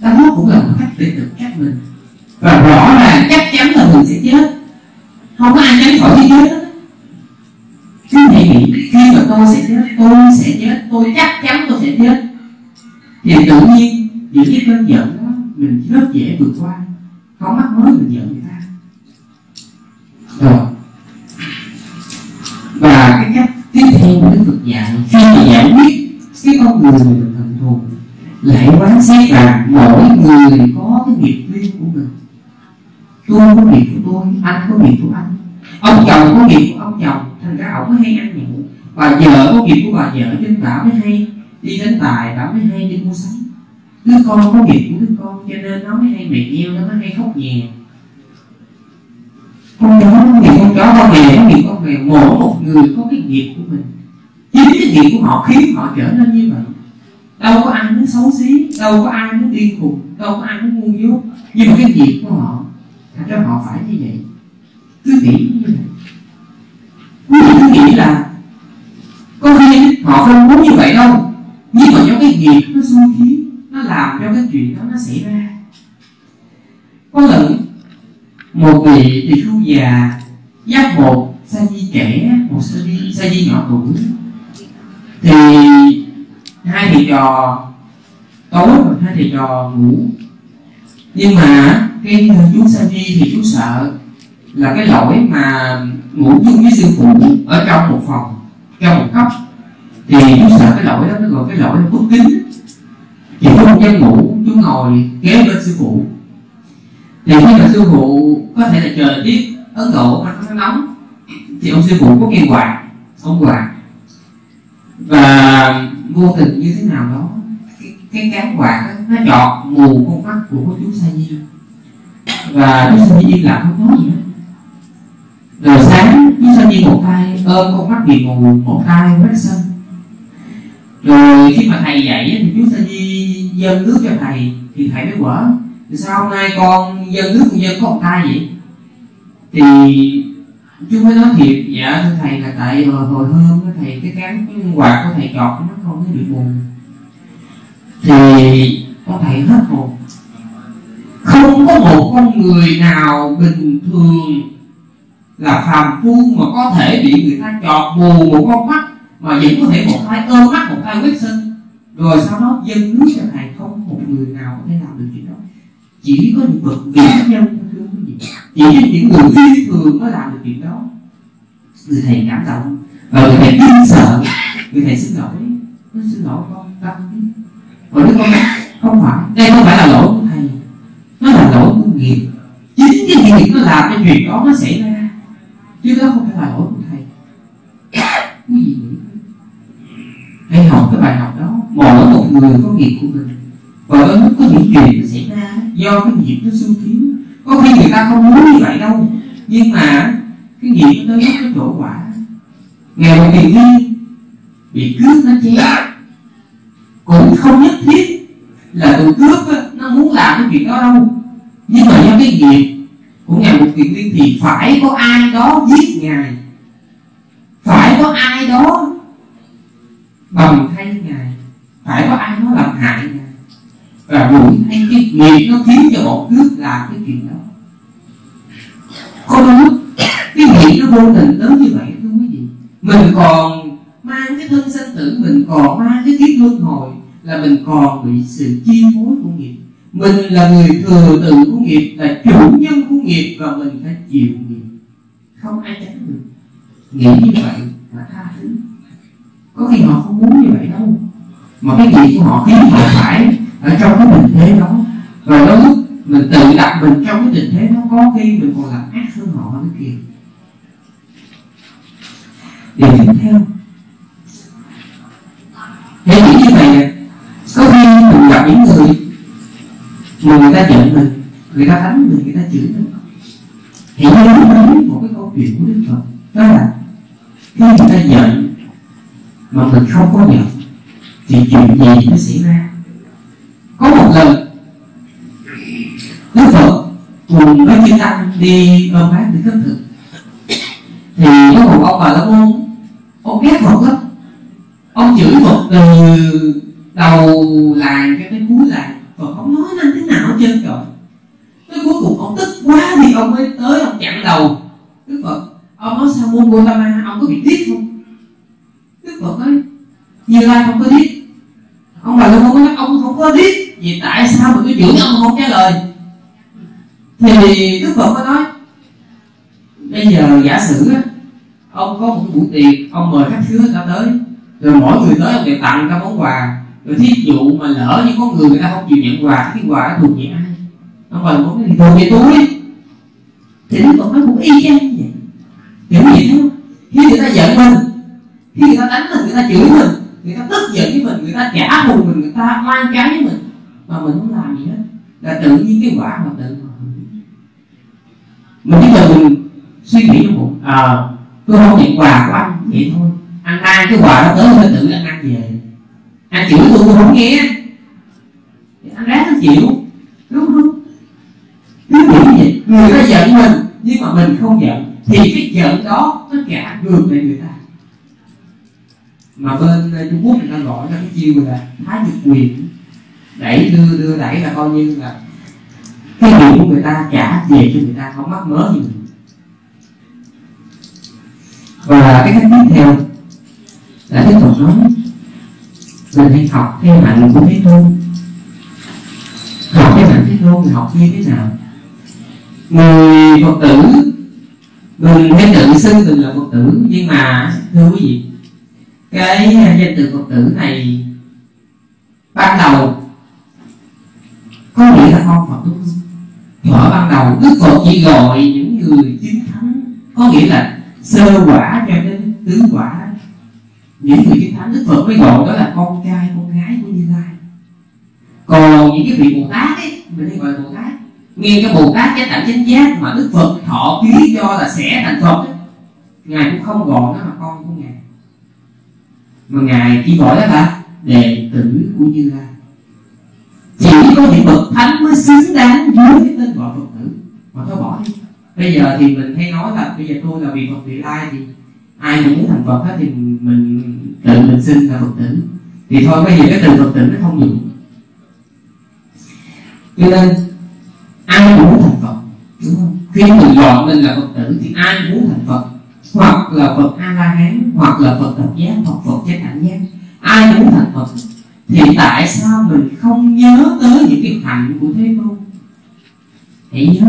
Đó cũng là một cách để tự trách mình. Và rõ ràng chắc chắn là mình sẽ chết. Không có ai tránh khỏi cái chết đó. Cứ hãy nghĩ khi mà tôi sẽ chết, tôi sẽ chết, tôi chắc chắn tôi sẽ chết. Thì tự nhiên, những cái cơn giận đó, mình rất dễ vượt qua. Không mắc mới mình giận người ta. Rồi. Dạng của giải quyết cái con người mình thần thù. Lại quán xét rằng mỗi người có cái nghiệp riêng của mình. Tôi có nghiệp của tôi, anh có nghiệp của anh. Ông chồng có nghiệp của ông chồng, thành ra ông mới hay ăn nhậu. Bà vợ có nghiệp của bà vợ nên bà mới hay đi đánh tài bà mới hay đi mua sắm. Đứa con có nghiệp của đứa con, cho nên nó mới hay mệt nheo, nó mới hay khóc nhè. Con chó có nghiệp, con chó con mèo có nghiệp con mèo mỗi một người có cái nghiệp của mình chính cái nghiệp của họ khiến họ trở nên như vậy. Đâu có ai muốn xấu xí, đâu có ai muốn điên khùng, đâu có ai muốn ngu dốt. Nhưng mà cái nghiệp của họ thành ra họ phải như vậy. Cứ nghĩ như vậy. Quý cứ nghĩ là có khi họ không muốn như vậy đâu. Nhưng mà do cái nghiệp nó xui khiến nó làm cho cái chuyện đó nó xảy ra. Có lần, một vị thì phu già dắt một sa di trẻ, một sa di sa di nhỏ tuổi thì hai thầy trò tối và hai thầy trò ngủ. Nhưng mà cái chú sa di thì chú sợ là cái lỗi mà ngủ chung với sư phụ ở trong một phòng, trong một góc. Thì chú sợ cái lỗi đó nó gọi cái lỗi bất kính. Thì chú không dám ngủ, chú ngồi kế bên sư phụ. Thì khi mà sư phụ có thể là trời tiết ấn độ mà nó nóng, thì ông sư phụ có cây quạt ông quạt và vô tình như thế nào đó cái, cái cán quạt đó, nó nhọt mù con mắt của cô chú sa di và chú sa di im lặng không nói gì hết. Rồi sáng chú sa di một tay ôm con mắt bị mù một tay quét sân. Rồi khi mà thầy dạy thì chú sa di dâng nước cho thầy thì thầy mới quở thì sao hôm nay con dâng nước con dâng có một tay vậy? Thì chú mới nói thiệt dạ thưa thầy là tại hồi, hồi hôm cái thầy cái cán cái quạt của thầy chọt nó không có bị mù thì có thầy hết hồn. Không có một con người nào bình thường là phàm phu mà có thể bị người ta chọt mù một con mắt mà vẫn có thể một tay ôm mắt một tay quét sân rồi sau đó dân nước cho thầy không một người nào có thể làm được chuyện đó. Chỉ có những bậc vĩ nhân thưa quý vị chỉ có những người phi thường mới làm được chuyện đó. Người thầy cảm động và người thầy kinh sợ. Người thầy xin lỗi. Nó xin lỗi con tâm và đứa con không phải. Đây không phải là lỗi của thầy. Nó là lỗi của nghiệp. Chính cái nghiệp nó làm cái chuyện đó nó xảy ra. Chứ đó không phải là lỗi của thầy. Quý vị nữa? hãy học cái bài học đó. Mỗi một người có nghiệp của mình. Và đôi lúc có những chuyện nó xảy ra, do cái nghiệp nó xu thiếu có khi người ta không muốn như vậy đâu. Nhưng mà cái nghiệp nó tới cái nó trổ quả nghèo tiền đi bị cướp nó chết. Cũng không nhất thiết là tụi cướp á, nó muốn làm cái chuyện đó đâu. Nhưng mà do cái nghiệp của ngài một kiền liên thì phải có ai đó giết ngài. Phải có ai đó bằng thay ngài. Phải có ai đó làm hại ngài. Và muốn hay cái nghiệp nó khiến cho bọn cướp làm cái chuyện đó có lúc cái nghiệp nó vô tình lớn như vậy thưa quý vị mình còn mang cái thân sinh tử, mình còn mang cái kiếp luân hồi là mình còn bị sự chi phối của nghiệp. Mình là người thừa tự của nghiệp, là chủ nhân của nghiệp và mình phải chịu nghiệp. Không ai tránh được. Nghĩ như vậy là tha thứ. Có khi họ không muốn như vậy đâu. Mà cái nghiệp của họ khiến họ phải ở trong cái tình thế đó. Và nó lúc mình tự đặt mình trong cái tình thế nó có khi mình còn làm ác hơn họ nữa kìa điều tiếp theo. Hãy nghĩ như vậy nè, có khi mình gặp những người mà người ta giận mình, người ta đánh mình, người ta chửi mình. Hãy nó tới một cái câu chuyện của đức phật. Đó là khi người ta giận mà mình không có giận, thì chuyện gì nó xảy ra? Có một lần cùng với chư tăng đi ôm bác đi khất thực. Thì có một ông bà lão môn, ông ghét phật lắm. Ông chửi phật từ đầu làng cho tới cuối làng. Phật không nói năng thế nào hết trơn rồi tới cuối cùng ông tức quá thì ông mới tới, ông chặn đầu đức phật. Ông nói sao môn gotama ông có bị tiếc không? Đức phật nói, như lai không có tiếc ông bà lão môn nói, ông không có tiếc vì tại sao mà cứ chửi ông không trả lời? Thì đức phật mới nói bây giờ giả sử á ông có một cái buổi tiệc ông mời khách khứa người ta tới rồi mỗi người tới ông đều tặng các món quà. Rồi thí dụ mà lỡ như có người người ta không chịu nhận quà cái quà đó thuộc về ai? Ông bà muốn thì thuộc về tôi. Thì đức phật nói cũng y chang như vậy. Hiểu gì không? Khi người ta giận mình khi người ta đánh mình người ta chửi mình người ta tức giận với mình người ta trả thù mình người ta oan trái với mình mà mình không làm gì hết. Là tự nhiên cái quả mà tự mình chỉ cần mình suy nghĩ trong bụng à tôi không nhận quà của anh, vậy thôi. Anh ai cái quà đó tới tôi tự anh ăn về. Anh chửi tôi tôi không nghe. Anh ráng anh chịu. Đúng không? Cứ nghĩ vậy, người ta giận mình, nhưng mà mình không giận, thì cái giận đó nó trả ngược lại người ta. Mà bên ờ, Trung Quốc người ta gọi là cái chiêu là thái nhật quyền. Đẩy đưa đưa đẩy là coi như là cái gì của người ta trả về cho người ta không mắc mớ gì. Mình và cái cách tiếp theo là tiếp tục nói, là đi học theo hạnh của thế tôn. Học theo hạnh thế tôn thì học như thế nào? Người phật tử mình hay tự xưng mình là phật tử, nhưng mà, thưa quý vị, cái danh từ phật tử này ban đầu có nghĩa là con phật đúng thuở ban đầu đức phật chỉ gọi những người chiến thánh. Có nghĩa là sơ quả cho đến tứ quả. Những người chiến thắng đức phật mới gọi đó là con trai con gái của như lai. Còn những cái vị bồ tát ấy mình hay gọi là bồ tát. Nghe cái bồ tát chánh đẳng chánh giác mà đức phật thọ ký cho là sẽ thành phật ấy, ngài cũng không gọi nó là con của ngài. Mà ngài chỉ gọi đó là đệ tử của như lai có những bậc thánh mới xứng đáng với cái tên gọi phật tử. Mà thôi bỏ đi. Bây giờ thì mình hay nói là bây giờ tôi là vị phật vị lai thì ai cũng muốn thành phật hết thì mình tự mình xin là phật tử. Thì thôi, bây giờ cái từ phật tử nó không dùng cho nên, ai cũng muốn thành phật, đúng không? Khi mình gọi mình là phật tử thì ai cũng muốn thành phật? Hoặc là phật a la hán hoặc là phật độc giác, hoặc phật chánh đẳng giác. Ai muốn thành phật? Thì tại sao mình không nhớ tới những cái hạnh của thế tôn? Hãy nhớ.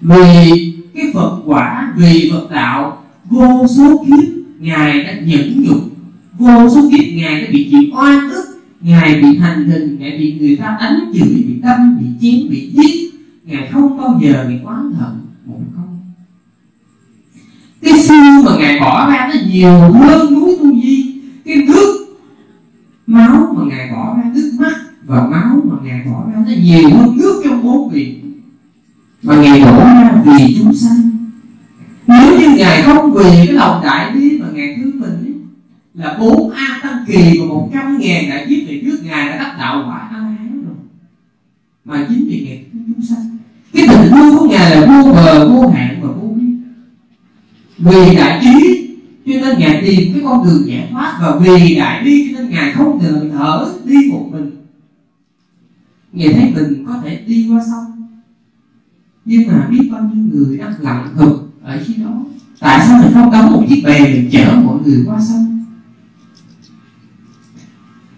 Vì cái phật quả, vì phật đạo, vô số kiếp, ngài đã nhẫn nhục. Vô số kiếp, ngài đã bị chịu oan ức. Ngài bị hành hình, ngài bị người ta đánh chửi, bị đâm, bị chiến bị giết. Ngài không bao giờ bị oán hận một câu. Cái xương mà ngài bỏ ra nó nhiều hơn núi tu di cái nước máu mà ngài bỏ ra nước mắt và máu mà ngài bỏ ra nó nhiều hơn nước trong bốn vị. Mà ngài đổ ra vì chúng sanh. Nếu như ngài không vì cái lòng đại bi mà ngài thương mình ấy, là bốn a tăng kỳ và một trăm ngàn đại giết về trước ngài đã đắc đạo quả a la hán rồi. Mà chính vì ngài thương chúng sanh. Cái tình thương của ngài là vô bờ vô hạn và vô biên. Vì đại trí cho nên ngài tìm cái con đường giải thoát và vì đại bi cho nên ngài không thể thở đi một mình. Ngài thấy mình có thể đi qua sông. Nhưng mà biết bao nhiêu người đang lặng thực ở dưới đó. Tại sao mình không đóng một chiếc bè mình chở mọi người qua sông?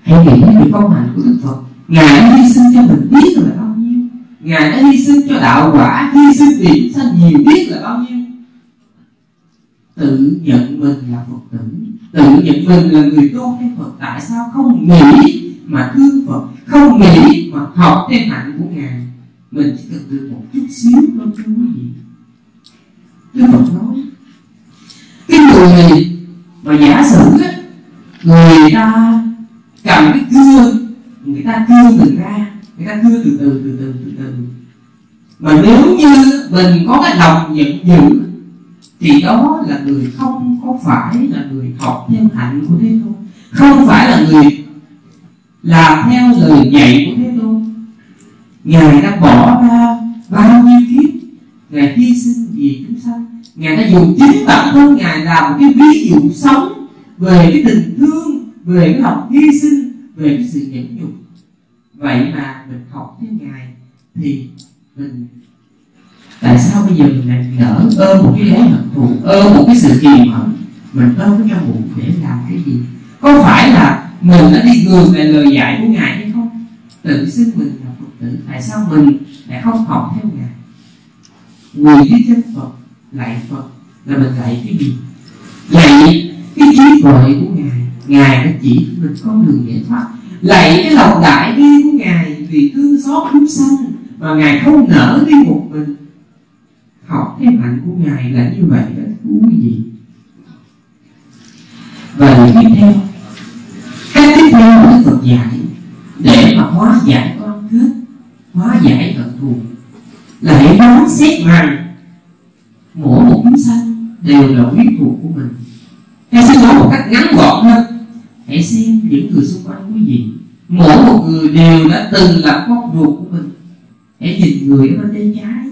Hãy nghĩ về công hạnh của đức phật. Ngài đã hy sinh cho mình biết là bao nhiêu. Ngài đã hy sinh cho đạo quả, hy sinh vì chúng sanh nhiều biết là bao nhiêu tự nhận mình là phật tử. Tự nhận mình là người tu theo phật. Tại sao không nghĩ mà thương phật? Không nghĩ mà học theo hạnh của ngài? Mình chỉ cần được một chút xíu thôi thưa quý vị Đức Phật nói, cái người mà giả sử á, người ta cầm cái cưa, người ta cưa từ ra, người ta cưa từ từ từ từ từ từ. Mà nếu như mình có cái lòng giận dữ thì đó là người không có phải là người học theo hạnh của thế tôn. Không phải là người làm theo lời dạy của thế tôn. Ngài đã bỏ ra bao nhiêu kiếp? Ngài hy sinh vì chúng sanh ngài đã dùng chính bản thân ngài làm cái ví dụ sống về cái tình thương, về cái lòng hy sinh, về cái sự nhẫn nhục. Vậy mà mình học theo ngài thì mình tại sao bây giờ mình lại nở ôm một cái lễ hận thù ôm một cái sự kỳ mà mình ôm cái trong bụng để làm cái gì? Có phải là mình đã đi ngược lại lời dạy của ngài hay không? Tự xưng mình là phật tử, tại sao mình lại không học theo ngài? Quỳ dưới chân phật lại phật là mình lại cái gì? Vậy cái trí tuệ của ngài. Ngài đã chỉ mình con đường giải thoát. Lạy cái lòng đại bi của ngài vì thương xót chúng sanh mà ngài không nở đi một mình học cái hạnh của ngài là như vậy đó quý vị và điều tiếp theo cái tiếp theo của Phật dạy, để mà hóa giải con kết hóa giải hận thù là hãy đoán xét rằng mỗi một chúng sanh đều là huyết thuộc của mình. Hay xin nói một cách ngắn gọn hơn, hãy xem những người xung quanh quý vị. Mỗi một người đều đã từng là con ruột của mình. Hãy nhìn người ở bên tay trái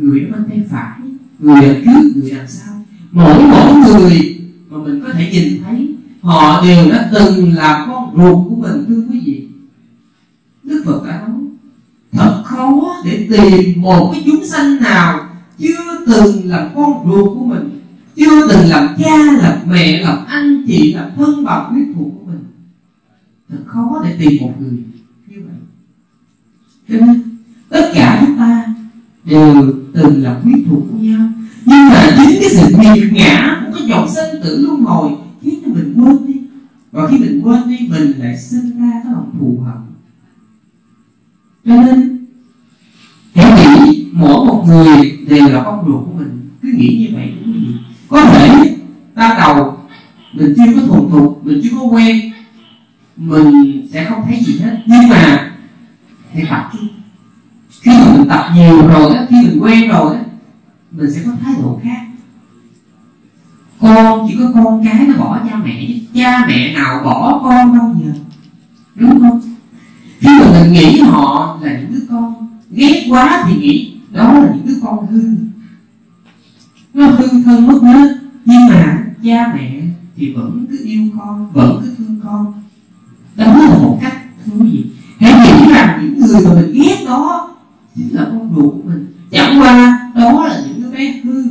người ở bên tay phải, người đằng trước, người đằng sau. Mỗi mỗi người mà mình có thể nhìn thấy, họ đều đã từng là con ruột của mình, thưa quý vị. Đức phật đã nói, thật khó để tìm một cái chúng sanh nào chưa từng làm con ruột của mình, chưa từng làm cha, làm mẹ, làm anh chị, làm thân bằng huyết thuộc của mình. Thật khó để tìm một người như vậy. Cho nên, tất cả chúng ta đều từng là quý thuộc của nhau. Nhưng mà chính cái sự nghiệt ngã của cái dòng sinh tử luân hồi, khiến cho mình quên đi. Và khi mình quên đi, mình lại sinh ra cái lòng thù hận. Cho nên, hãy nghĩ mỗi một người đều là con ruột của mình. Cứ nghĩ như vậy cũng không có thể ban đầu mình chưa có thuần thục, mình chưa có quen, mình sẽ không thấy gì hết. Nhưng mà, hãy tập trung khi mà mình tập nhiều rồi đó khi mình quen rồi đó mình sẽ có thái độ khác. Con chỉ có con cái nó bỏ cha mẹ chứ, cha mẹ nào bỏ con đâu giờ đúng không? Khi mà mình nghĩ họ là những đứa con, ghét quá thì nghĩ đó là những đứa con hư. Nó hư thân mất hết nhưng mà cha mẹ thì vẫn cứ yêu con, vẫn cứ thương con. Đó là một cách thú vị. Hãy nghĩ rằng những người mà mình ghét đó chính là con ruột của mình. Chẳng qua, đó là những đứa bé hư.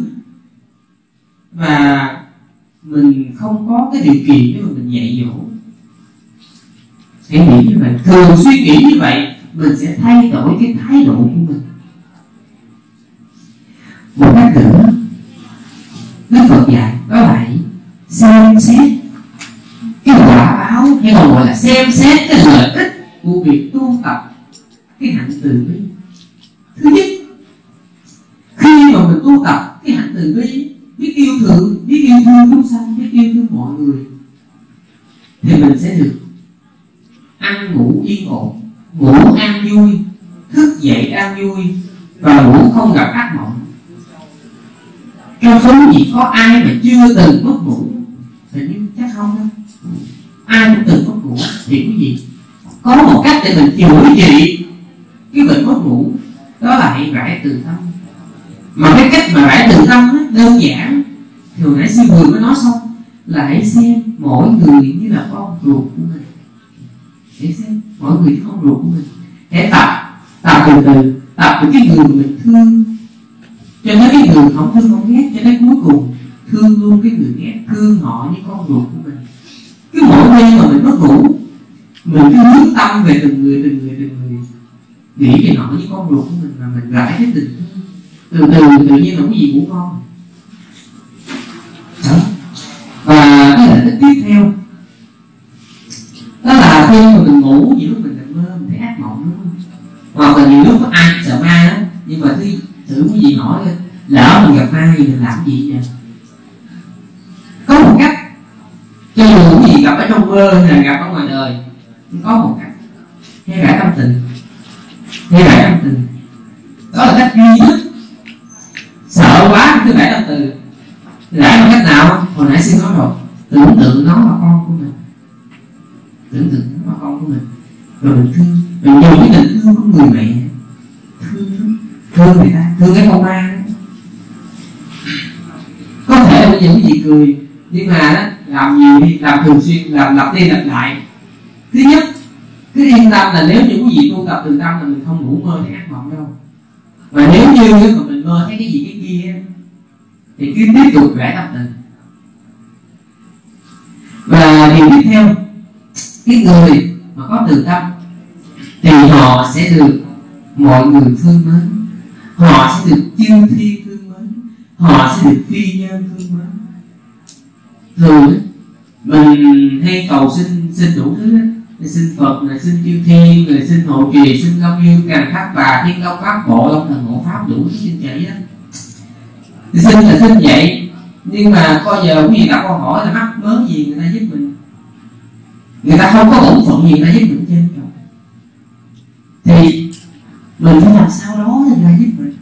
Và mình không có cái điều kiện để mà mình dạy dỗ. Hãy nghĩ như vậy. Thường suy nghĩ như vậy, mình sẽ thay đổi cái thái độ của mình. Một cách nữa đức phật dạy đó là xem xét cái quả báo hay còn gọi là xem xét cái lợi ích của việc tu tập cái hạnh từ bi? Thứ nhất, khi mà mình tu tập, cái hạnh từ bi, biết yêu thương, biết yêu thương chúng sanh, biết yêu thương mọi người, thì mình sẽ được ăn ngủ yên ổn, ngủ an vui, thức dậy an vui và ngủ không gặp ác mộng. Trong số gì có ai mà chưa từng mất ngủ, thì như chắc không đâu. Ai cũng từng mất ngủ, thì cái gì? Có một cách để mình chữa trị cái bệnh mất ngủ đó là hãy rải từ tâm. Mà cái cách mà rải từ tâm ấy đơn giản thì hồi nãy sư vừa mới nói xong, là hãy xem mỗi người như là con ruột của mình. Hãy xem mỗi người như con ruột của mình. Hãy tập tập từ từ, tập từ cái người mình thương. Cho nên cái người không thương không ghét, cho nên cuối cùng thương luôn cái người ghét, thương họ như con ruột của mình. Cứ mỗi đêm mà mình mất ngủ, mình cứ hướng tâm về từng người từng người từng người nghĩ về họ như con ruột của mình là mình rải cái tình từ từ, tự nhiên là cái gì của ngon đó. và cái lợi ích tiếp theo, đó là khi mà mình ngủ, nhiều lúc mình nằm mơ, mình thấy ác mộng, đúng không? Hoặc là nhiều lúc có ai sợ ma đó, nhưng mà khi thử quý vị hỏi lỡ mình gặp ma thì mình làm gì vậy? Có một cách. Cho dù cái gì gặp ở trong mơ hay là gặp ở ngoài đời có một cách. Ngay cả tâm tình như rải tâm từ. Đó là cách duy nhất. Sợ quá, cứ rải tâm từ. Rải bằng cách nào? Hồi nãy xin nói rồi. Tưởng tượng nó là con của mình. Tưởng tượng nó là con của mình. Rồi mình thương. Mình dùng cái tình thương của người mẹ, thương thương người ta, thương cái con ma có thể là những gì cười, nhưng mà đó, làm nhiều đi, làm thường xuyên, làm lặp đi lặp lại. Thứ nhất cứ yên tâm là nếu như quý vị tu tập từ tâm là mình không ngủ mơ thấy ác mộng đâu. Và nếu như mà mình mơ thấy cái gì cái kia thì cứ tiếp tục vẽ tâm tình. Và điều tiếp theo, cái người mà có từ tâm thì họ sẽ được mọi người thương mến. Họ sẽ được chư thiên thương mến. Họ sẽ được phi nhân thương mến. Thường mình hay cầu xin xin đủ thứ người xin Phật, người xin chư thiên, người xin hộ trì xin long dương càng thác bà, thiên long pháp bộ long thần hộ pháp đủ xin chạy đó thì xin là xin vậy, nhưng mà coi giờ quý vị đặt câu hỏi là mắc mớ gì người ta giúp mình? Người ta không có bổn phận gì người ta giúp mình trên trời. Thì mình phải làm sao đó thì người ta giúp mình?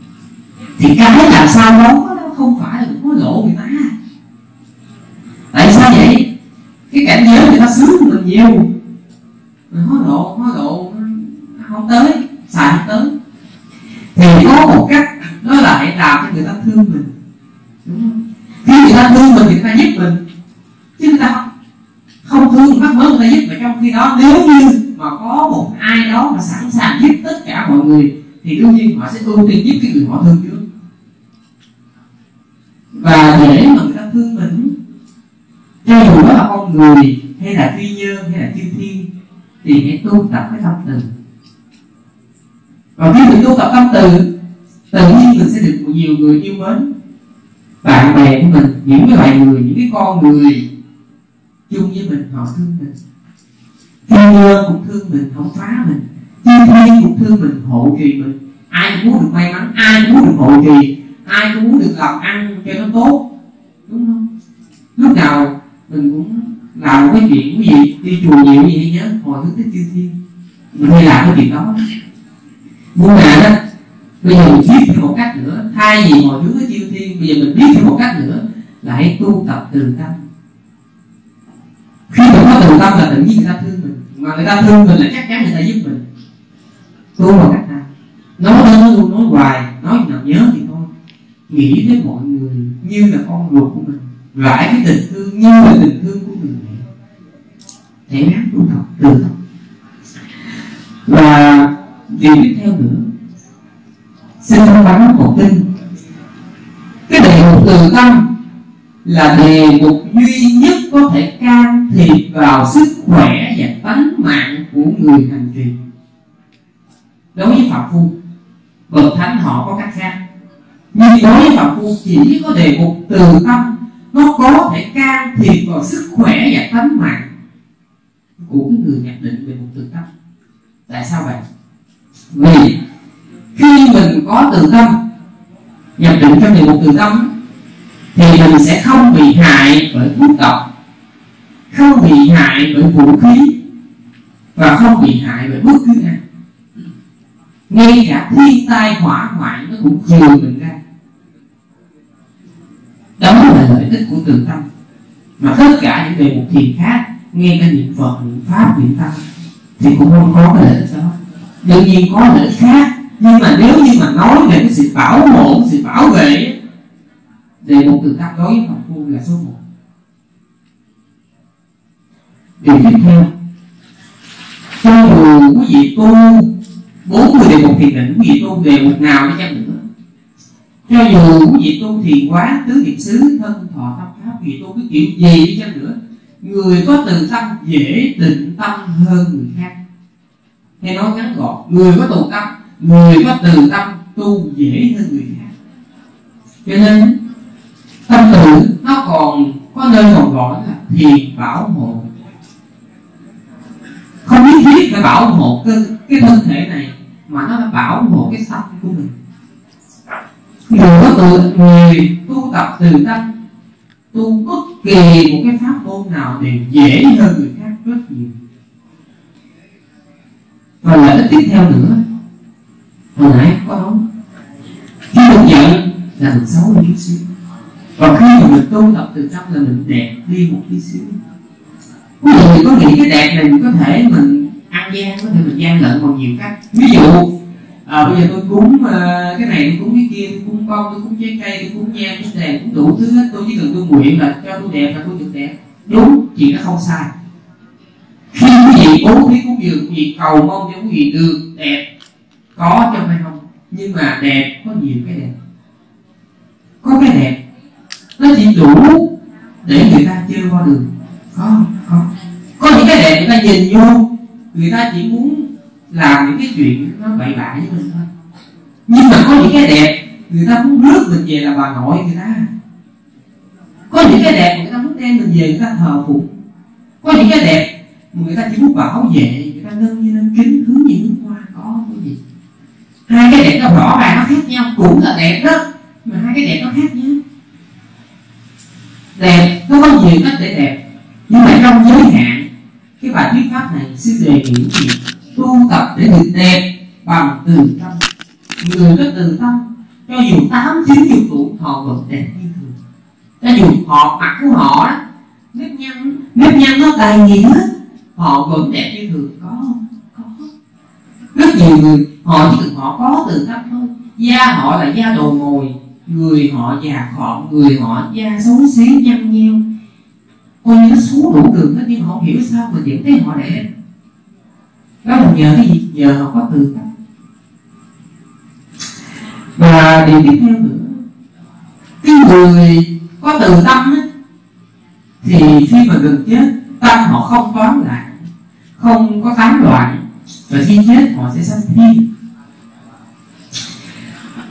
Thì cái làm sao đó nó không phải là có lộ người ta. Tại sao vậy? Cái cảnh giới người ta sướng mình nhiều mình hối lộ hối lộ không tới, xài không tới. Thì có một cách đó là hãy làm cho người ta thương mình, đúng không? Khi người ta thương mình thì người ta giúp mình, chứ người ta không không thương mắc mớ người ta giúp mà trong khi đó. Nếu như mà có một ai đó mà sẵn sàng giúp tất cả mọi người, thì đương nhiên họ sẽ ưu tiên giúp cái người họ thương trước. Và để mà người ta thương mình, cho dù đó là con người, hay là phi nhân hay là chư thiên thì hãy tu tập cái tâm từ. Và khi mình tu tập tâm từ, tự nhiên mình sẽ được nhiều người yêu mến. Bạn bè của mình, những cái loài người, những cái con người chung với mình, họ thương mình. Thiên nhiên cũng thương mình không phá mình. Thiên thiên cũng thương mình, hộ trì mình. Ai cũng muốn được may mắn, ai cũng muốn được hộ trì, ai cũng muốn được làm ăn cho nó tốt. Đúng không? Lúc nào mình cũng làm cái chuyện quý vị đi chùa nhiều gì hay nhớ? Hồi hướng tới chư thiên. Mình hay làm cái chuyện đó. Nhưng mà đó, bây giờ mình biết thêm một cách nữa. Thay vì hồi hướng tới chư thiên, bây giờ mình biết thêm một cách nữa là hãy tu tập từ tâm. Khi mình có từ tâm là tự nhiên người ta thương mình. Mà người ta thương mình là chắc chắn người ta giúp mình. Tu bằng cách nào? Nói nói luôn nói hoài, nói nào nhớ thì thôi. Nghĩ tới mọi người như là con ruột của mình rải cái tình thương như là tình thương của người mẹ. Để ráng tu tập từ và điều tiếp theo nữa, xin thông báo một tin. Cái đề mục từ tâm là đề mục duy nhất có thể can thiệp vào sức khỏe và tánh mạng của người hành trì đối với phạm phu, bậc thánh họ có cách khác. Nhưng đối với phạm phu chỉ có đề mục từ tâm nó có thể can thiệp vào sức khỏe và tánh mạng của cái người nhập định về một từ tâm. Tại sao vậy? Vì khi mình có từ tâm, nhập định trong đề một từ tâm, thì mình sẽ không bị hại bởi thuốc độc không bị hại bởi vũ khí, và không bị hại bởi bất cứ ai. Ngay cả thiên tai hỏa hoạn nó cũng trừ mình ra đó là lợi ích của từ tâm. Mà tất cả những đề mục thiền khác, nghe cái niệm phật, niệm pháp, niệm tâm, thì cũng không có cái lợi ích đó. Đương nhiên có lợi ích khác, nhưng mà nếu như mà nói về cái sự bảo hộ sự bảo vệ đề mục từ tâm đối với phật phu là số một. Điều tiếp theo, cho dù quý vị tu, bốn mươi đề mục thiền định, quý vị tu đề mục nào đi chăng nữa cho dù vị tu thiền quán tứ niệm xứ thân thọ tâm pháp vị tu cái kiểu gì đi chăng nữa người có từ tâm dễ định tâm hơn người khác. Hay nói ngắn gọn người có tù tâm người có từ tâm tu dễ hơn người khác. Cho nên tâm tự nó còn có nơi còn gọi là thiền bảo hộ. Không biết thiết phải bảo hộ cái, cái thân thể này mà nó là bảo hộ cái tâm của mình người có tự người tu tập từ tâm, tu bất kỳ một cái pháp môn nào đều dễ hơn người khác rất nhiều. Và lợi ích tiếp theo nữa, hồi nãy có không khi mình giận là mình xấu đi chút xíu. Và khi mà mình tu tập từ tâm là mình đẹp đi một tí xíu. Ví dụ mình có nghĩ cái đẹp này mình có thể mình ăn gian, có thể mình gian lận bằng nhiều cách. Ví dụ à, bây giờ tôi cúng uh, cái này tôi cúng cái kia tôi cúng bông tôi cúng trái cây tôi cúng nhang cúng đèn cúng đủ thứ hết. Tôi chỉ cần tôi nguyện là cho tôi đẹp là tôi được đẹp. Đúng chuyện nó không sai. Khi quý vị bố thí cúng dường quý vị cầu mong cho quý vị được đẹp có trong hay không. Nhưng mà đẹp có nhiều cái đẹp. Có cái đẹp nó chỉ đủ để người ta chơi qua đường. Có có. Có những cái đẹp người ta nhìn vô người ta chỉ muốn làm những cái chuyện nó bậy bạ với mình thôi. Nhưng mà có những cái đẹp, người ta muốn rước mình về là bà nội người ta. Có những cái đẹp người ta muốn đem mình về, người ta thờ phụng. Có những cái đẹp mà người ta chỉ muốn bảo vệ, người ta nâng như nâng kính hướng những hướng hoa có cái gì. Hai cái đẹp nó rõ ràng, nó khác nhau, cũng là đẹp đó mà hai cái đẹp nó khác nhau. Đẹp, nó có nhiều cách để đẹp, nhưng mà trong giới hạn, cái bài thuyết pháp này xin đề nghị gì tu tập để được đẹp bằng từ tâm. Người có từ tâm, cho dù tám, chín chục tuổi, họ vẫn đẹp như thường. Cho dù họ mặt của họ đó nếp nhăn nếp nhăn nó đầy nhiều hết họ vẫn đẹp như thường. Có không? Có. Rất nhiều người, họ chỉ cần họ có từ tâm thôi. Da họ là da đồ ngồi, người họ già khọm, người họ da xấu xí, nhăn nheo. Coi như nó xấu đủ đường hết nhưng họ hiểu sao mà vẫn thấy họ đẹp đó là nhờ cái gì nhờ họ có từ tâm và điều tiếp theo nữa, cái người có từ tâm ấy thì khi mà gần chết, tâm họ không toán lại, không có tán loạn, và khi chết họ sẽ sanh thiên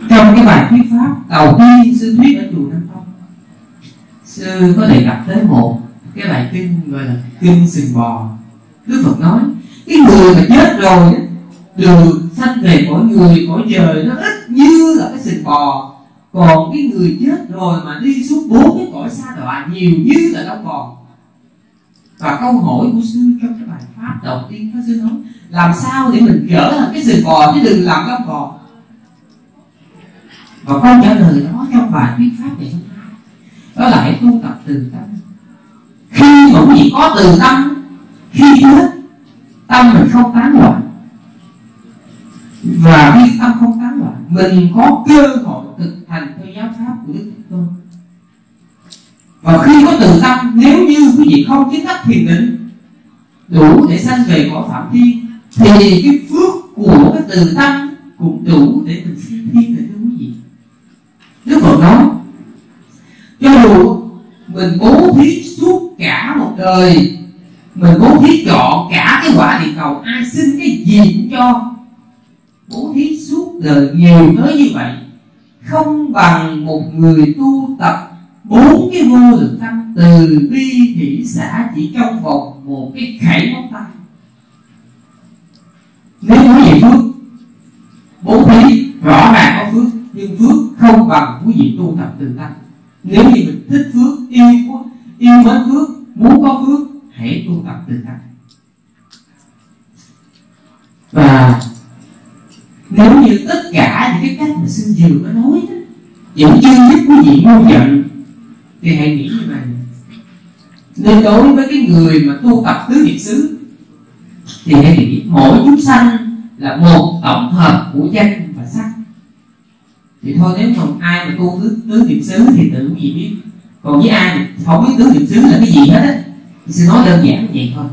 trong cái bài thuyết pháp đầu tiên sư thuyết ở chùa Nam Tông sư có đề cập tới một cái bài kinh gọi là kinh sừng bò. Đức Phật nói cái người mà chết rồi đường sanh về cõi người cõi trời nó ít như là cái sừng bò. Còn cái người chết rồi mà đi xuống bốn cái cõi xa đọa nhiều như là đâu còn và câu hỏi của sư trong cái bài pháp đầu tiên các sư nói, làm sao để mình trở thành cái sừng bò chứ đừng làm lông bò? Và câu trả lời đó trong bài thuyết pháp này đó là hãy tu tập từ tâm. Khi mà quý vị có từ tâm, khi chết tâm mình không tán loạn. Và khi tâm không tán loạn, mình có cơ hội thực hành theo giáo pháp của đức thích tôn. Và khi có từ tâm, nếu như quý vị không chứng đắc thiền định đủ để sanh về cõi phạm thiên thì cái phước của cái từ tâm cũng đủ để mình sanh thiên được quý vị. Đức phật nói, cho dù mình bố thí suốt cả một đời mình bố thí chọn cả cái quả địa cầu, ai xin cái gì cũng cho. Bố thí suốt đời nhiều tới như vậy, không bằng một người tu tập bốn cái vô lượng tâm từ bi hỷ xã chỉ trong vòng một cái khẩy móng tay. Nếu quý vị phước, bố thí rõ ràng có phước, nhưng phước không bằng quý vị tu tập từ tâm. Nếu như mình thích phước, yêu yêu mến phước, muốn có phước hãy tu tập từ tâm và nếu như tất cả những cái cách mà sư dường có nói đó những chưa giúp quý vị ngu nhận thì hãy nghĩ như vậy. Nên đối với cái người mà tu tập tứ niệm xứ thì hãy nghĩ mỗi chúng sanh là một tổng hợp của danh và sắc. Thì thôi nếu còn ai mà tu tứ, tứ niệm xứ thì tự gì biết. Còn với ai mà không biết tứ niệm xứ là cái gì hết á sẽ nói đơn giản như vậy thôi.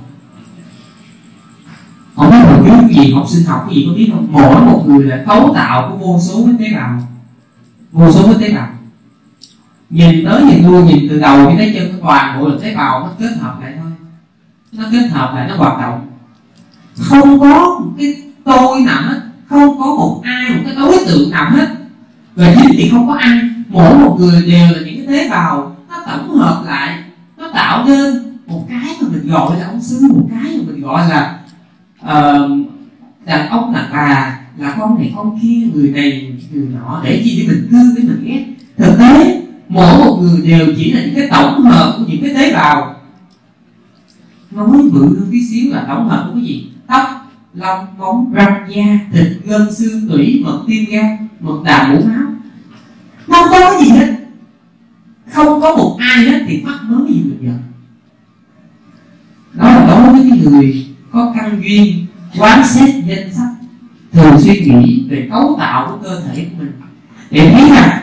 Không biết một trước gì học sinh học cái gì có biết không? Mỗi một người là cấu tạo của vô số cái tế bào. Vô số cái tế bào. Nhìn tới nhìn lui, nhìn từ đầu đến tới chân, toàn bộ là tế bào nó kết hợp lại thôi. Nó kết hợp lại, nó hoạt động. Không có một cái tôi nào hết. Không có một ai, một cái đối tượng nào hết. Và chính thì không có ai, mỗi một người đều là những cái tế bào. Nó tổng hợp lại, nó tạo nên một cái mà mình gọi là ông sư một cái mà mình gọi là uh, đàn ông đàn bà là con này con kia người này người nọ để chi để mình thương để mình ghét. Thực tế mỗi một người đều chỉ là những cái tổng hợp của những cái tế bào. Nó mới bự hơn tí xíu là tổng hợp của cái gì? Tóc lông móng răng da thịt gân xương tủy mật tim gan mật đàm mũ máu. Nó không có gì hết. Không có một ai hết thì mắc mới gì được giận với người có căn duyên quán xét danh sách thường suy nghĩ về cấu tạo của cơ thể của mình. Để thấy rằng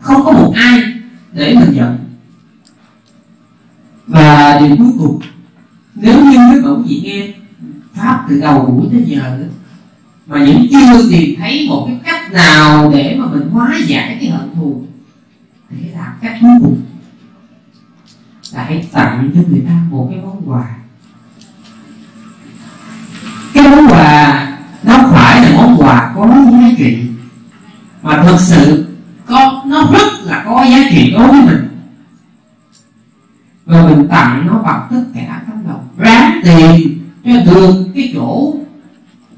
không có một ai để mình giận và điều cuối cùng nếu như các bạn quý vị nghe pháp từ đầu buổi tới giờ đó, mà những chưa tìm thấy một cái cách nào để mà mình hóa giải cái hận thù để làm cách cuối cùng là hãy tặng cho người ta một cái món quà cái món quà nó phải là món quà có giá trị. Mà thật sự có, nó rất là có giá trị đối với mình. Và mình tặng nó bằng tất cả tấm lòng. Ráng tìm cho được cái chỗ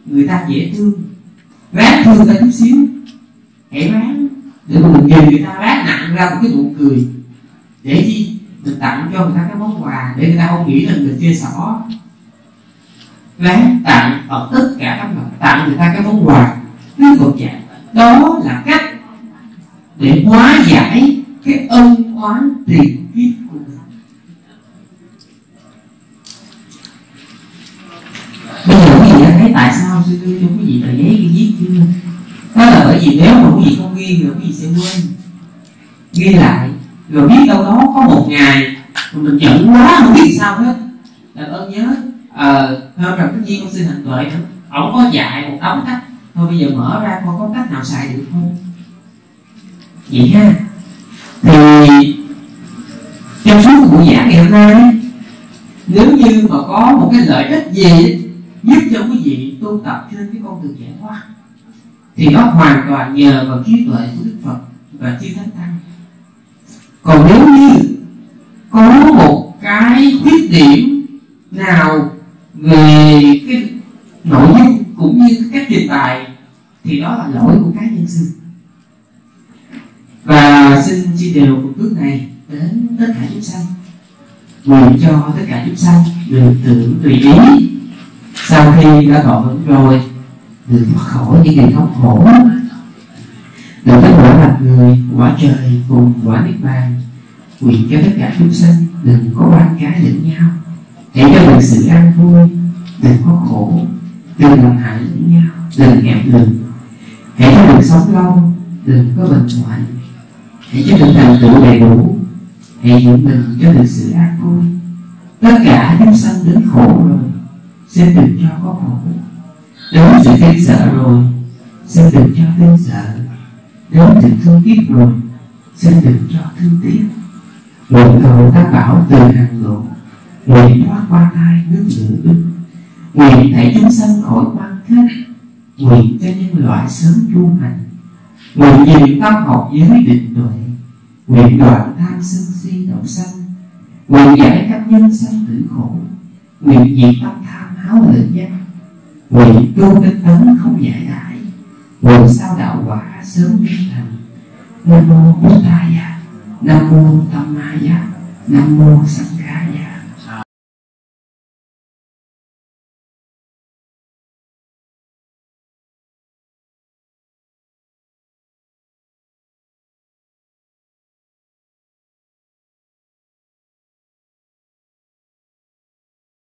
người ta dễ thương. Ráng thương ta chút xíu. Hãy ráng để mà mình nhìn người ta ráng nặng ra một cái nụ cười. Để chi? Mình tặng cho người ta cái món quà để người ta không nghĩ là mình chia sẻ ráng tặng ở tất cả các mặt tặng người ta cái món quà. Cứ Phật dạy, đó là cách để hóa giải cái ân oán tiền kiếp của mình. Bây giờ quý vị đã thấy tại sao sư đưa cho quý vị tờ giấy ghi viết chưa đó là bởi vì nếu mà quý vị không ghi rồi quý vị sẽ quên. Ghi lại, rồi biết đâu đó có một ngày mà mình giận quá, không biết sao hết. Là ơn nhớ à, hôm nào cái viên con xin hành tuệ ổng có dạy một đống cách. Thôi bây giờ mở ra con có cách nào xài được không? Vậy ha. Thì trong suốt buổi giảng ngày hôm nay nếu như mà có một cái lợi ích gì giúp cho quý vị tu tập trên cái con đường giải thoát thì nó hoàn toàn nhờ vào trí tuệ của đức phật và chư thánh tăng. Còn nếu như có một cái khuyết điểm nào về cái nội dung cũng như cách trình bày thì đó là lỗi của cá nhân sư và xin chia đều cuộc phước này đến tất cả chúng sanh. Nguyện cho tất cả chúng sanh được tưởng tùy ý. Sau khi đã thọ hưởng rồi, được thoát khỏi những điều thống khổ. Được kết quả là người, quả trời cùng quả niết bàn, nguyện cho tất cả chúng sanh đừng có quan trái lẫn nhau hãy cho được sự an vui đừng có khổ đừng làm hại lẫn nhau đừng hẹp lừng. Hãy cho được sống lâu đừng có bệnh hoạn. Hãy cho được thành tựu đầy đủ hãy giữ mình cho được sự an vui. Tất cả chúng sanh đến khổ rồi xin đừng cho có khổ. Đến sự kinh sợ rồi xin đừng cho kinh sợ. Đến sự thương tiếc rồi xin đừng cho thương tiếc. Nguyện cầu tam bảo từ hàng lộ nguyện thoát qua thai nước lửa đức nguyện thảy chúng sanh khỏi quan kết nguyện cho nhân loại sớm tu hành. Nguyện nhìn tâm học giới định tuệ. Nguyện đoạn tham sân si động sanh. Nguyện giải các nhân sanh tử khổ. Nguyện diệt tâm tham háo lợi danh. Nguyện tu tinh tấn không giải đại nguyện sao đạo quả sớm viên thành nam mô Bồ Tát, à, nam mô Tam ma à, nam mô sắc